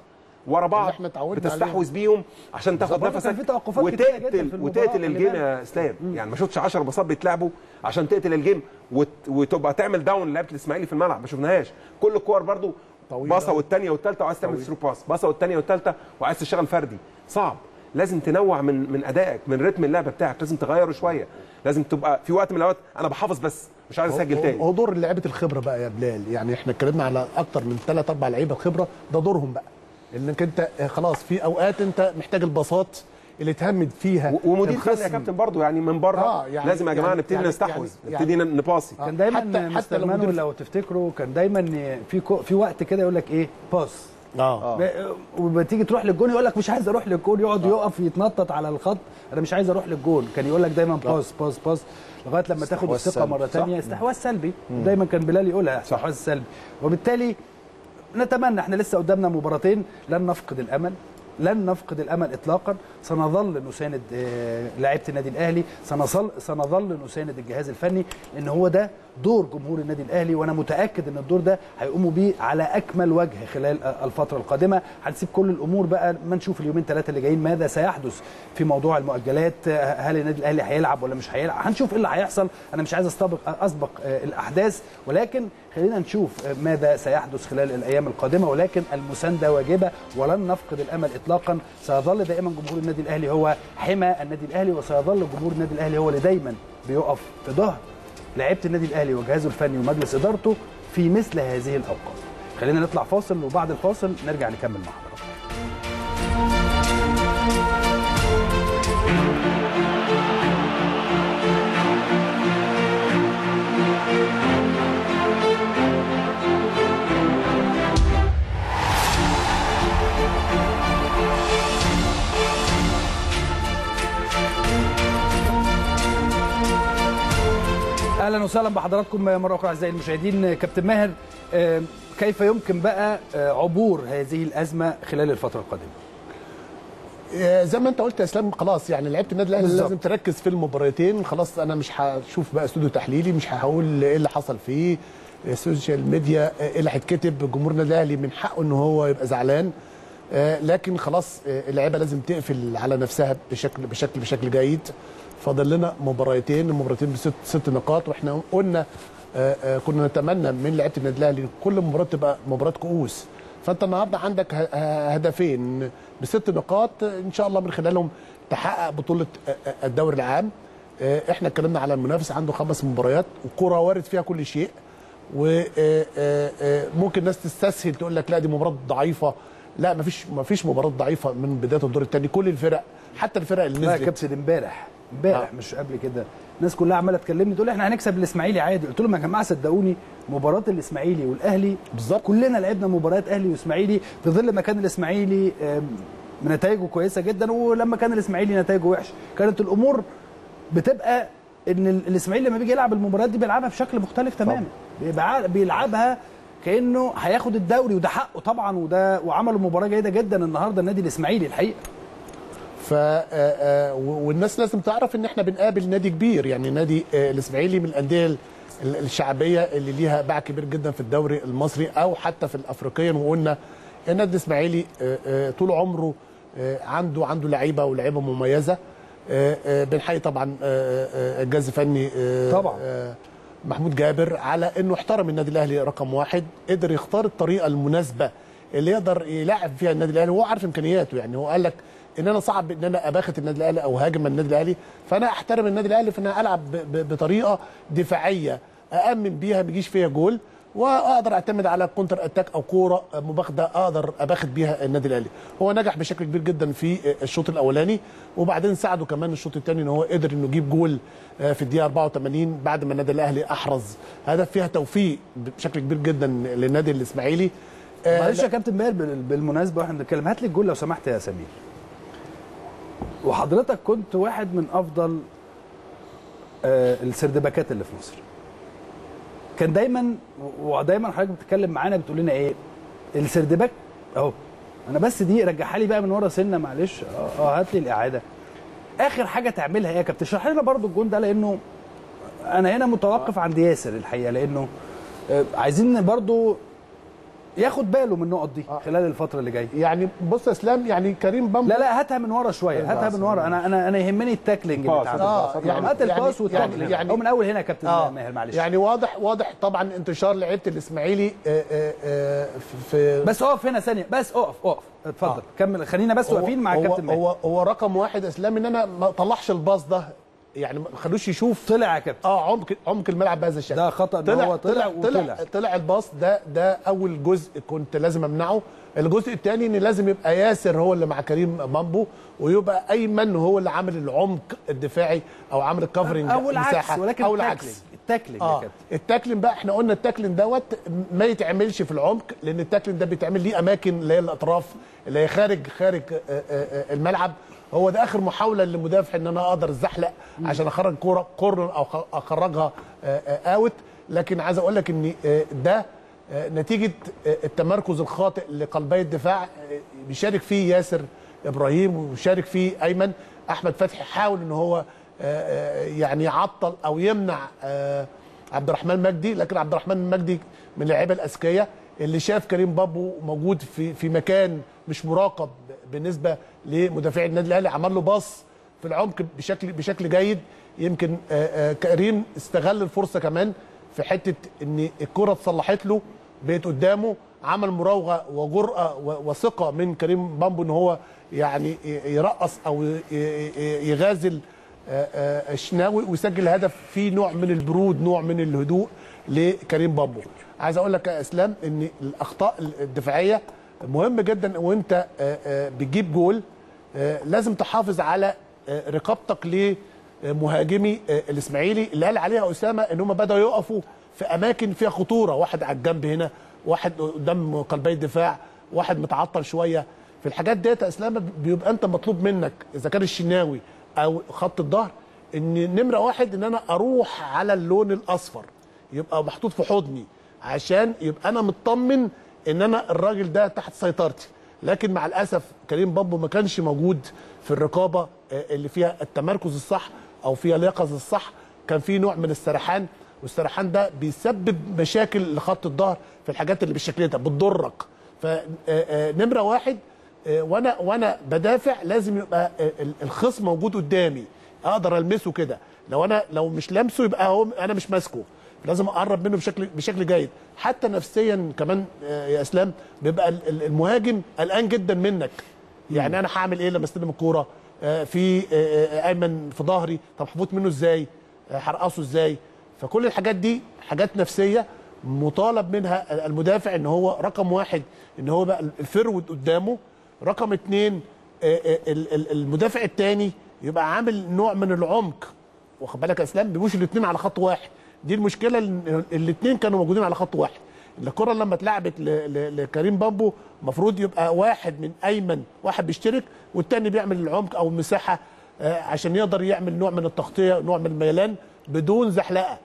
ورا بعض بتستحوذ بيهم عشان تاخد نفسك وتقتل وتقتل ال game. يا إسلام. يعني ما شفتش 10 باصات بيتلعبوا عشان تقتل ال game وت... وتبقى تعمل down لعيبة الإسماعيلي في الملعب. ما شفناهاش. كل الكور برضو طويلة. باصة والثانيه والثالثه وعايز تعمل through pass باصة والثانيه والثالثه وعايز تشتغل فردي. صعب. لازم تنوع من من أدائك من rhythm اللعب بتاعك لازم تغيره شوية. لازم تبقى في وقت من الأوقات أنا بحافظ بس مش عايز أسجل تاني. هو دور لعيبة الخبرة بقى يا بلال. يعني إحنا اتكلمنا على أكتر من ثلاث أربع لعيبة خبرة ده دورهم بقى. إنك أنت آه، خلاص في أوقات أنت محتاج الباصات اللي تهمد فيها. ومدير فني يا. كابتن برضه يعني من بره آه، يعني- لازم يا جماعة يعني- نبتدي يعني- نستحوذ يعني- نبتدي نباصي. آه. كان دايما حتى- حتى لو لو تفتكروا كان دايما في في وقت كده يقول لك إيه؟ pass آه. وبتيجي تروح للجون يقول لك مش عايز أروح للجون يقعد يقف يتنطط على الخط أنا مش عايز أروح للجون. كان يقول لك دايما pass pass pass لغاية لما تاخد الثقة. مرة. ثانية استحواذ سلبي. دايما كان بلال يقولها استحواذ سلبي. وبالتالي نتمنى إحنا لسه قدامنا مباراتين لن نفقد الأمل لن نفقد الأمل اطلاقا. سنظل نساند آه، لاعيبة النادي الأهلي سنظل سنظل نساند الجهاز الفني لأن هو ده دور جمهور النادي الأهلي وأنا متأكد إن الدور ده هيقوموا بيه على أكمل وجه خلال الفترة القادمة. هنسيب كل الأمور بقى ما نشوف اليومين ثلاثة اللي جايين ماذا سيحدث في موضوع المؤجلات آه، هل النادي الأهلي هيلعب ولا مش هيلعب. هنشوف إيه اللي هيحصل. أنا مش عايز استبق أسبق آه، الأحداث ولكن خلينا نشوف ماذا سيحدث خلال الأيام القادمة. ولكن المساندة واجبة ولن نفقد الأمل اطلاقا. سيظل دائما جمهور النادي الأهلي هو حمى النادي الأهلي وسيظل جمهور النادي الأهلي هو اللي دايما بيقف في ظهر لعيبة النادي الأهلي وجهازه الفني ومجلس إدارته في مثل هذه الأوقات. خلينا نطلع فاصل وبعد الفاصل نرجع نكمل مع أهلا وسهلا بحضراتكم مره أخرى اعزائي المشاهدين. كابتن ماهر آه، كيف يمكن بقى آه، عبور هذه الأزمة خلال الفترة القادمة؟ آه، زي ما انت قلت يا اسلام خلاص يعني لعيبه النادي الأهلي. لازم تركز في المباراتين. خلاص أنا مش هشوف بقى استوديو تحليلي مش هقول إيه اللي حصل فيه ال social media آه، إيه اللي هيتكتب. جمهور النادي الأهلي من حقه إن هو يبقى زعلان. آه، لكن خلاص آه، اللعيبة لازم تقفل على نفسها بشكل بشكل بشكل جيد. فاضل لنا مباراتين المباراتين بست ست نقاط وإحنا قلنا آه، آه، كنا نتمنى من لعيبة النادي الأهلي كل مباراة تبقى مباراة كؤوس. فأنت النهارده عندك هدفين بست نقاط إن شاء الله من خلالهم تحقق بطولة آه، الدوري العام. إحنا اتكلمنا على المنافس عنده خمس مباريات وكرة وارد فيها كل شيء. وممكن ناس تستسهل تقول لك لا دي مباراة ضعيفة. لا مفيش مفيش مباراة ضعيفة من بداية الدور الثاني كل الفرق حتى الفرق اللي نزلت. كابتن امبارح امبارح آه. مش قبل كده. الناس كلها عماله تكلمني تقول إحنا هنكسب الإسماعيلي عادي. قلت لهم يا جماعة صدقوني مباراة الإسماعيلي والأهلي بالظبط. كلنا لعبنا مباريات أهلي وإسماعيلي في ظل ما كان الإسماعيلي نتائجه كويسة جدا ولما كان الإسماعيلي نتائجه وحش. كانت الأمور بتبقى إن ال- الإسماعيلي لما بيجي يلعب المباريات دي بيلعبها بشكل مختلف تماما. بيلعبها كأنه هياخد الدوري وده حقه طبعا وده وعملوا مباراة جيدة جدا النهارده النادي الإسماعيلي الحقيقة. ف آه، آه، والناس لازم تعرف إن إحنا بنقابل نادي كبير يعني نادي آه، الإسماعيلي من الأندية ال- ال- الشعبية اللي ليها باع كبير جدا في الدوري المصري أو حتى في الافريقيا وقلنا النادي الإسماعيلي طول عمره عنده عنده لعيبة ولعيبة مميزة بنحيي طبعا الجهاز الفني طبعا. محمود جابر على إنه احترم النادي الأهلي رقم واحد قدر يختار الطريقة المناسبة اللي يقدر يلاعب فيها النادي الأهلي وهو عارف إمكانياته يعني هو قال لك إن أنا صعب إن أنا اباخت النادي الأهلي أو هاجم النادي الأهلي فأنا أحترم النادي الأهلي في إن أنا ألعب بطريقة دفاعية أأمن بيها ما يجيش فيها جول وأقدر أعتمد على counter attack أو كورة مباغته أقدر اباخت بيها النادي الأهلي. هو نجح بشكل كبير جدا في الشوط الأولاني وبعدين ساعده كمان الشوط الثاني إن هو قدر إنه يجيب جول في الدقيقة 84 بعد ما النادي الأهلي أحرز. هدف فيها توفيق بشكل كبير جدا للنادي الإسماعيلي. آه، معلش يا كابتن ماهر بال- بالمناسبة وإحنا بنتكلم هات لي الجول لو سمحت يا سمير. وحضرتك كنت واحد من أفضل آه، السردباكات اللي في مصر. كان دايما ودايما حضرتك بتتكلم معانا بتقول لنا إيه؟ السردباك أهو. أنا بس دي رجعها لي بقى من ورا سنة معلش. آه آه، هات لي الإعادة. آخر حاجة تعملها إيه يا كابتن؟ اشرح لنا برضو الجون ده لأنه أنا هنا متوقف عند ياسر الحقيقة لأنه آه، عايزين برضو ياخد باله من النقط دي خلال الفترة اللي جاية. يعني بص يا اسلام يعني كريم بامبو لا لا هاتها من ورا شوية هاتها من ورا. أنا أنا أنا يهمني ال tackling ال pass. بتاعنا. آه، يعني- هات ال pass يعني- وال tackling. يعني- أو من اول هنا يا كابتن آه. ماهر معلش. يعني واضح واضح طبعا انتشار لعيبة الإسماعيلي آه، آه، آه، في بس اقف هنا ثانية بس اقف اقف. اتفضل. آه. كمل خلينا بس واقفين مع هو الكابتن ماهر. هو هو رقم واحد اسلام إن أنا ما طلعش ال pass ده. يعني ما خلوش يشوف طلع يا كابتن. آه عمق عمق الملعب بهذا الشكل. ده خطأ إن هو طلع طلع وطلع. طلع ال pass. ده ده أول جزء كنت لازم أمنعه. الجزء الثاني إن لازم يبقى ياسر هو اللي مع كريم بامبو ويبقى أيمن هو اللي عامل العمق الدفاعي أو عامل ال covering أو العكس ولكن أو العكس. ال tackling آه كابتن. ال tackling بقى إحنا قلنا ال tackling دوت ما يتعملش في العمق لأن ال tackling ده بيتعمل ليه أماكن اللي هي الاطراف اللي هي خارج خارج آه، آه، آه، الملعب. هو ده آخر محاولة للمدافع إن أنا أقدر ازحلق عشان أخرج كوره corner أو أخرجها آه، آه، out لكن عايز أقول لك إن آه، ده آه، نتيجة آه، التمركز الخاطئ لقلبي الدفاع آه، بيشارك فيه ياسر إبراهيم ويشارك فيه أيمن. أحمد فتحي حاول إن هو آه، آه، يعني يعطل أو يمنع آه، عبد الرحمن مجدي. لكن عبد الرحمن مجدي من اللعيبة الأذكياء اللي شاف كريم بامبو موجود في في مكان مش مراقب بالنسبة لمدافعي النادي الأهلي عمل له pass في العمق بشكل بشكل جيد. يمكن آه، آه، كريم استغل الفرصة كمان في حتة إن الكرة اتصلحت له بقت قدامه عمل مراوغة وجرأة وثقة من كريم بامبو إن هو يعني يرقص أو يغازل آه، الشناوي ويسجل هدف فيه نوع من البرود نوع من الهدوء لكريم بامبو. عايز أقول لك يا إسلام إن الأخطاء الدفاعية مهم جدا وانت آه، آه، بتجيب جول آه، لازم تحافظ على رقابتك لمهاجمي الإسماعيلي اللي قال عليها أسامة إن هم بدأوا يقفوا في أماكن فيها خطورة. واحد على الجنب هنا واحد قدام قلبي الدفاع واحد متعطل شوية. في الحاجات ديت إسلام بيبقى أنت مطلوب منك إذا كان الشناوي أو خط الظهر إن نمرة واحد إن أنا أروح على اللون الأصفر يبقى محطوط في حضني عشان يبقى أنا مطمن ان أنا الراجل ده تحت سيطرتي. لكن مع الاسف كريم بامبو ما كانش موجود في الرقابة آه، اللي فيها التمركز الصح أو فيها اليقظه الصح. كان في نوع من السرحان والسرحان ده بيسبب مشاكل لخط الظهر في الحاجات اللي بالشكل ده بتضرك. فنمره واحد آه، وأنا وأنا بدافع لازم يبقى آه، ال- الخصم موجود قدامي أقدر المسه كده. لو أنا لو مش لامسه يبقى هو أنا مش ماسكه. لازم اقرب منه بشكل بشكل جيد. حتى نفسيا كمان آه، يا إسلام بيبقى ال- ال- المهاجم قلقان جدا منك. يعني أنا هعمل إيه لما أستلم الكورة؟ آه، في آه، آه، ايمن في ظهري. طب هفوت منه إزاي؟ هرقصه إزاي؟ فكل الحاجات دي حاجات نفسية مطالب منها المدافع إن هو رقم واحد إن هو بقى الفرود قدامه. رقم اتنين ال- ال- المدافع الثاني يبقى عامل نوع من العمق. واخد بالك يا إسلام؟ بيبقوش الاثنين على خط واحد. دي المشكلة الاثنين كانوا موجودين على خط واحد. الكرة لما اتلعبت لكريم بامبو المفروض يبقى واحد من أيمن واحد بيشترك والتاني بيعمل العمق أو المساحة آه، عشان يقدر يعمل نوع من التغطية نوع من الميلان بدون زحلقة.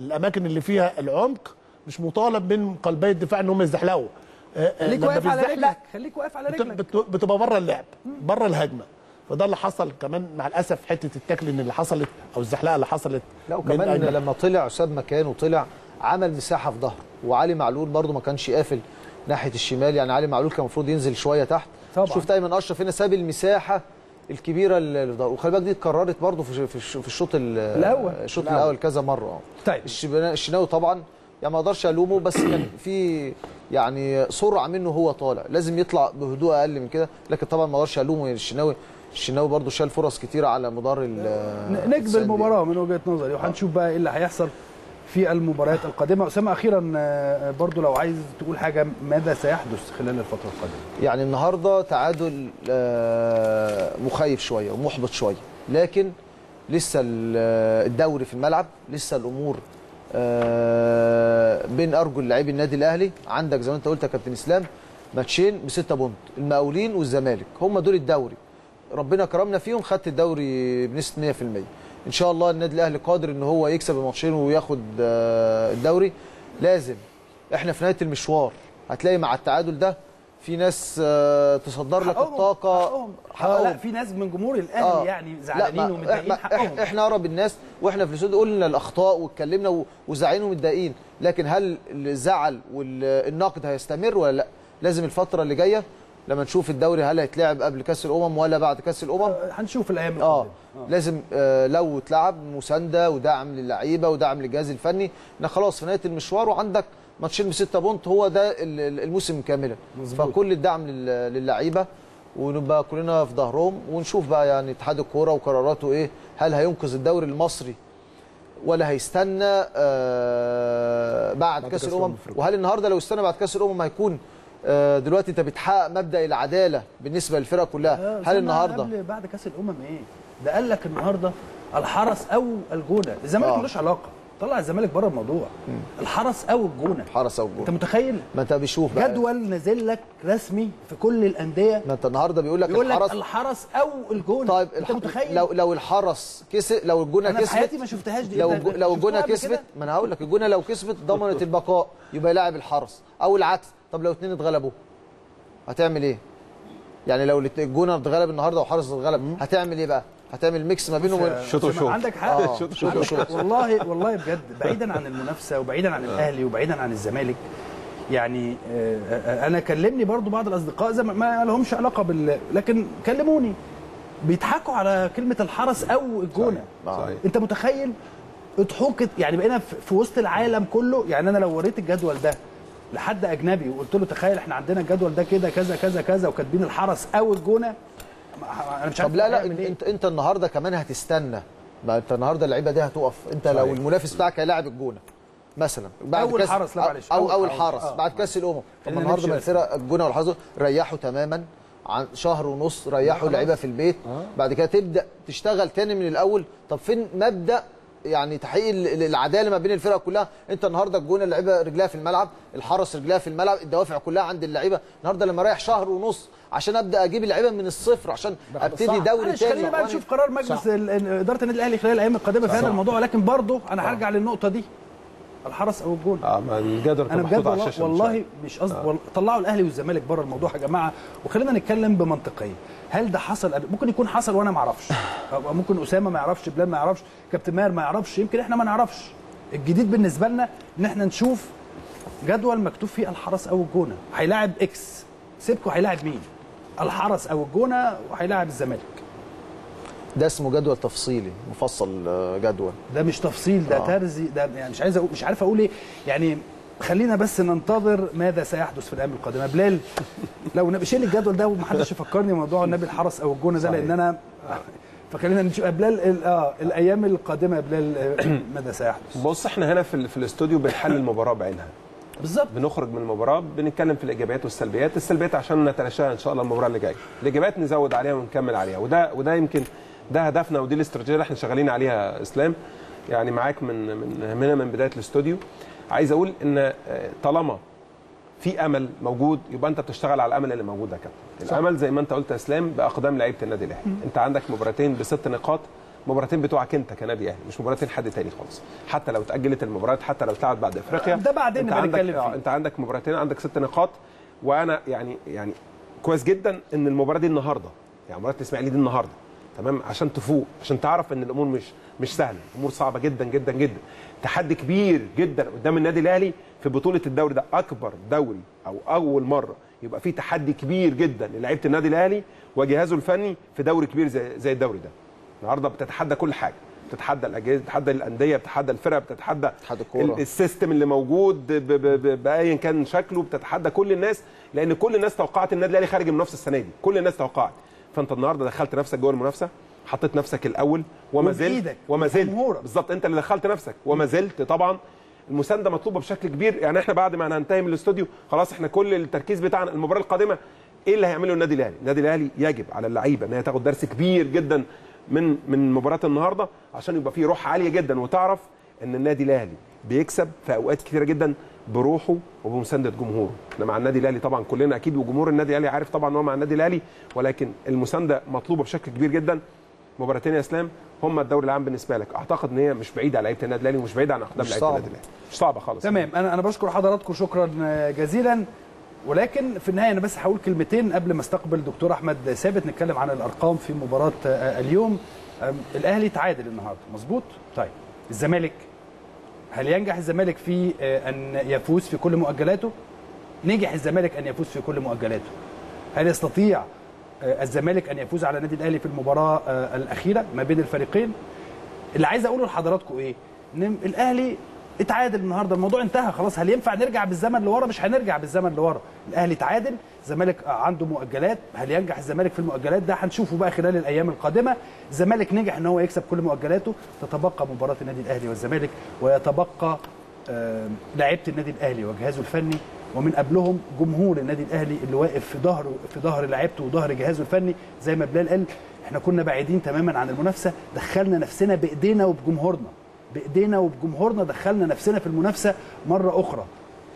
الأماكن اللي فيها العمق مش مطالب من قلبي الدفاع إن هم يزحلقوا. آه، آه، خليك واقف على رجلك خليك واقف على رجلك. بت- بتبقى بره اللعب بره الهجمة. فده اللي حصل كمان مع الأسف حتة التاكلين اللي حصلت أو الزحلقة اللي حصلت لا وكمان. لما طلع ساب مكانه طلع عمل مساحة في ظهره وعلي معلول برده ما كانش قافل ناحية الشمال يعني علي معلول كان المفروض ينزل شوية تحت طبعا. شفت ايمن أشرف هنا ساب المساحة الكبيرة اللي في ظهره وخلي بالك دي اتكررت برده في في في الشوط ال- الأول. الشوط الأول كذا مرة آه طيب الشناوي طبعا يعني ما أقدرش الومه بس كان في يعني سرعة منه هو طالع لازم يطلع بهدوء أقل من كده لكن طبعا ما أقدرش الومه الشناوي الشناوي برده شال فرص كتيرة على مدار نجم. المباراة من وجهة نظري وهنشوف بقى إيه اللي هيحصل في المباريات القادمة. أسامة أخيرا آه، برضو لو عايز تقول حاجة ماذا سيحدث خلال الفترة القادمة؟ يعني النهارده تعادل آه، مخيف شوية ومحبط شوية لكن لسه ال- الدوري في الملعب لسه الأمور آه، بين أرجل لاعبي النادي الأهلي. عندك زي ما أنت قلت يا كابتن إسلام ماتشين بستة بونت المقاولين والزمالك هم دول الدوري. ربنا كرمنا فيهم خدت الدوري بنسبة 100% إن شاء الله النادي الأهلي قادر إن هو يكسب الماتشين وياخد آه، الدوري. لازم إحنا في نهاية المشوار هتلاقي مع التعادل ده في ناس آه، تصدر لك حقهم- الطاقة. حقهم. آه، لا في ناس من جمهور الأهلي آه. يعني لا، زعلانين ومتضايقين حقهم. إحنا أقرب الناس وإحنا في الأستوديو قلنا الأخطاء واتكلمنا وزعلانين ومتضايقين. لكن هل الزعل والنقد هيستمر ولا لا؟ لازم الفترة اللي جاية لما نشوف الدوري هل هيتلعب قبل كأس الأمم ولا بعد كأس الأمم؟ آه، هنشوف الأيام آه. القادمة. لازم آه لو اتلعب مساندة ودعم للعيبة ودعم للجهاز الفني ان خلاص في نهاية المشوار وعندك ماتشين بستة بونت هو ده ال- ال- الموسم كاملا. فكل الدعم لل- للعيبة ونبقى كلنا في ظهرهم ونشوف بقى يعني اتحاد الكورة وقراراته إيه هل هينقذ الدوري المصري ولا هيستنى آه بعد كأس كأس الأمم. وهل النهارده لو استنى بعد كأس الأمم هيكون آه دلوقتي انت بتحقق مبدأ العدالة بالنسبة للفرق كلها. هل النهارده؟ قبل بعد كأس الأمم إيه؟ ده قال لك النهارده الحرس أو الجونة. الزمالك آه. ملوش علاقة. طلع الزمالك بره الموضوع. الحرس أو الجونة. حرس أو أنت الجونة متخيل؟ ما أنت بيشوف بقى. جدول نازل لك رسمي في كل الأندية. ما أنت النهارده بيقول لك بيقول الحرس الحرس أو الجونة. طيب أنت الح... متخيل؟ لو لو الحرس كسب لو الجونة أنا كسبت حياتي ما شفتهاش دي. لو أنت لو الجونة كسبت؟ ما أنا هقول لك الجونة لو كسبت ضمنت البقاء يبقى يلاعب الحرس. أو العكس. طب لو اتنين اتغلبوا هتعمل إيه؟ يعني لو الجونه اتغلب النهارده وحرس اتغلب هتعمل إيه بقى؟ هتعمل mix ما بينهم وال- شوط وشوط. عندك حق آه، شوط وشوط. <laughs> والله والله بجد بعيدا عن المنافسة وبعيدا عن الأهلي وبعيدا عن الزمالك يعني آه، آه، أنا كلمني برضو بعض الأصدقاء زي ما- لهمش علاقة بال لكن كلموني بيضحكوا على كلمة الحرس أو الجونه صحيح. أنت متخيل اضحوكت يعني بقينا في في وسط العالم كله يعني أنا لو وريت الجدول ده لحد أجنبي وقلت له تخيل إحنا عندنا الجدول ده كده كذا كذا كذا وكاتبين الحرس أو الجونه أنا مش عارف طب لا لا إيه. أنت أنت النهارده كمان هتستنى ما أنت النهارده اللعيبة دي هتقف أنت لو صحيح. المنافس بتاعك هيلاعب الجونة مثلا بعد أو كاس- الحرس، لا معلش. أو أو أو الحرس. الحرس آه. بعد كاس الأمم طب النهارده ما بس. الفرق الجونة والحرس ريحوا تماما عن شهر ونص ريحوا اللعيبة في البيت آه. بعد كده تبدأ تشتغل تاني من الأول طب فين مبدأ يعني تحقيق ال- ال- العدالة ما بين الفرق كلها. انت النهارده الجونه اللعيبة رجلها في الملعب الحرس رجلها في الملعب الدوافع كلها عند اللعيبة. النهارده لما رايح شهر ونص عشان أبدأ أجيب اللعيبة من الصفر عشان أبتدي صح. دوري تاني. خلينا بقى نشوف قرار مجلس إدارة النادي الأهلي خلال الأيام القادمة في هذا الموضوع لكن برضه أنا هرجع للنقطة دي. الحرس أو الجون. آه ما الجدول كان محطوط على والله, الشاشة والله. مش قصدي والله طلعوا الأهلي والزمالك بره الموضوع يا جماعة. وخلينا نتكلم بمنطقيه هل ده حصل؟ ممكن يكون حصل وأنا ما أعرفش. <laughs> ممكن أسامة ما يعرفش بلال ما يعرفش كابتن ماهر ما يعرفش يمكن إحنا ما نعرفش. الجديد بالنسبة لنا إن إحنا نشوف جدول مكتوب فيه الحرس أو الجونة. هيلاعب إكس سيبكو هيلاعب مين؟ الحرس أو الجونة وهيلاعب الزمالك. ده اسمه جدول تفصيلي مفصل آه، جدول. ده مش تفصيل ده آه. ترزي ده يعني مش عايز أقول مش عارف أقول إيه. يعني خلينا بس ننتظر ماذا سيحدث في الأيام القادمة. بلال <laughs> لو شيل الجدول ده ومحدش يفكرني موضوع النبي الحرس أو الجونة ده. لأن انا فخلينا نشوف. يا بلال ال- آه الأيام القادمة يا بلال آه، <clears throat> ماذا سيحدث؟ بص إحنا هنا في, في الاستوديو بنحلل المباراة بعينها. بالظبط. بنخرج من المباراة بنتكلم في الإيجابيات والسلبيات. السلبيات عشان نتلاشاها إن شاء الله المباراة اللي جاية. الإيجابيات نزود عليها ونكمل عليها. وده وده يمكن ده هدفنا ودي الاستراتيجية اللي إحنا شغالين عليها إسلام. يعني معاك من من هنا من بداية الاستوديو. عايز أقول إن آه، طالما في أمل موجود يبقى أنت بتشتغل على الأمل اللي موجود ده يا كابتن. الأمل زي ما أنت قلت يا إسلام بأقدام لعيبة النادي الأهلي. أنت عندك مباراتين بست نقاط مباراتين بتوعك أنت كنادي أهلي مش مباراتين حد تاني خالص. حتى لو اتاجلت المباريات حتى لو اتلعبت بعد إفريقيا. ده بعدين أنت عندك فيه. أنت عندك مباراتين عندك ست نقاط. وأنا يعني يعني كويس جدا إن المباراة دي النهارده يعني مباراة الإسماعيلي دي النهارده. تمام؟ عشان تفوق عشان تعرف إن الأمور مش مش سهلة. الأمور صعبة جدا جدا جدا. تحدي كبير جدا قدام النادي الأهلي في بطولة الدوري ده. أكبر دوري أو أول مرة يبقى في تحدي كبير جدا للعيبة النادي الأهلي وجهازه الفني في دوري كبير زي زي الدوري ده. النهارده بتتحدى كل حاجة. بتتحدى الأجهزة بتتحدى الأندية بتتحدى الفرق بتتحدى السيستم اللي موجود بايا كان شكله. بتتحدى كل الناس لأن كل الناس توقعت النادي الأهلي خارج من المنافسه السنة دي. كل الناس توقعت. فانت النهارده دخلت نفسك جوه المنافسة حطيت نفسك الأول وما زلت وما زلت. بالظبط انت اللي دخلت نفسك وما زلت طبعا المساندة مطلوبة بشكل كبير. يعني إحنا بعد ما هننتهي من الاستوديو خلاص إحنا كل التركيز بتاعنا المباراة القادمة إيه اللي هيعمله النادي الأهلي؟ النادي الأهلي يجب على اللعيبة إن هي تاخد درس كبير جدا من من مباراة النهارده عشان يبقى فيه روح عالية جدا. وتعرف إن النادي الأهلي بيكسب في أوقات كثيره جدا بروحه وبمساندة جمهوره. إحنا مع النادي الأهلي طبعا كلنا أكيد وجمهور النادي الأهلي عارف طبعا إن هو مع النادي الأهلي ولكن المساندة مطلوبة بشكل كبير جدا. مباراتين يا اسلام هم الدوري العام بالنسبة لك. أعتقد إن هي مش بعيدة على لعيبة النادي الأهلي ومش بعيدة عن أقدام لعيبة. النادي الأهلي. مش صعبة خالص. تمام. أنا أنا بشكر حضراتكم شكرا جزيلا. ولكن في النهاية أنا بس هقول كلمتين قبل ما أستقبل دكتور أحمد ثابت. نتكلم عن الأرقام في مباراة آه، اليوم. آم، الأهلي تعادل النهارده. مظبوط؟ طيب. الزمالك هل ينجح الزمالك في آه، أن يفوز في كل مؤجلاته؟ نجح الزمالك أن يفوز في كل مؤجلاته. هل يستطيع آه، الزمالك أن يفوز على النادي الأهلي في المباراة آه، الأخيرة ما بين الفريقين؟ اللي عايز أقوله لحضراتكم إيه؟ إن الأهلي اتعادل النهارده الموضوع انتهى خلاص هل ينفع نرجع بالزمن لورا؟ مش هنرجع بالزمن لورا. الأهلي تعادل الزمالك عنده مؤجلات هل ينجح الزمالك في المؤجلات ده؟ هنشوفه بقى خلال الأيام القادمة. الزمالك نجح إن هو يكسب كل مؤجلاته. تتبقى مباراة النادي الأهلي والزمالك ويتبقى لعيبة النادي الأهلي وجهازه الفني. ومن قبلهم جمهور النادي الأهلي اللي واقف في ظهر في ظهر لعيبته وظهر جهازه الفني زي ما بلال قال إحنا كنا بعيدين تماما عن المنافسة دخلنا نفسنا بإيدينا وبجمهورنا. بإيدينا وبجمهورنا دخلنا نفسنا في المنافسة مرة أخرى.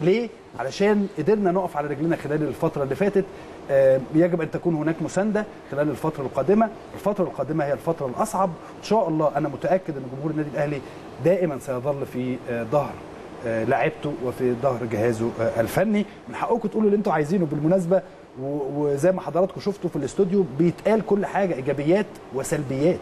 ليه؟ علشان قدرنا نقف على رجلنا خلال الفترة اللي فاتت. يجب أن تكون هناك مساندة خلال الفترة القادمة. الفترة القادمة هي الفترة الأصعب. إن شاء الله أنا متأكد إن جمهور النادي الأهلي دائما سيظل في آه، ظهر آه، لاعبته وفي ظهر جهازه آه، الفني. من حقكم تقولوا اللي أنتوا عايزينه بالمناسبة. وزي ما حضراتكم شفتوا في الاستوديو بيتقال كل حاجة. إيجابيات وسلبيات.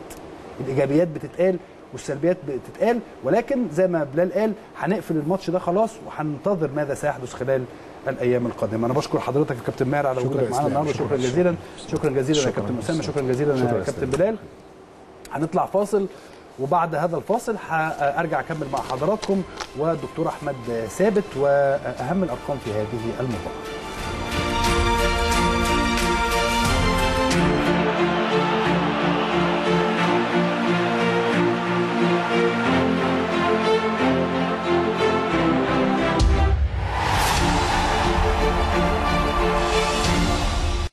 الإيجابيات بتتقال والسلبيات بتتقال ولكن زي ما بلال قال هنقفل الماتش ده خلاص وهننتظر ماذا سيحدث خلال الأيام القادمة أنا بشكر حضرتك يا كابتن ماهر على وجودك معانا. النهارده شكرا جزيلا شكرا جزيلا يا. كابتن أسامة شكرا جزيلا يا كابتن. بلال هنطلع فاصل وبعد هذا الفاصل هارجع أكمل مع حضراتكم والدكتور أحمد ثابت وأهم الأرقام في هذه المباراة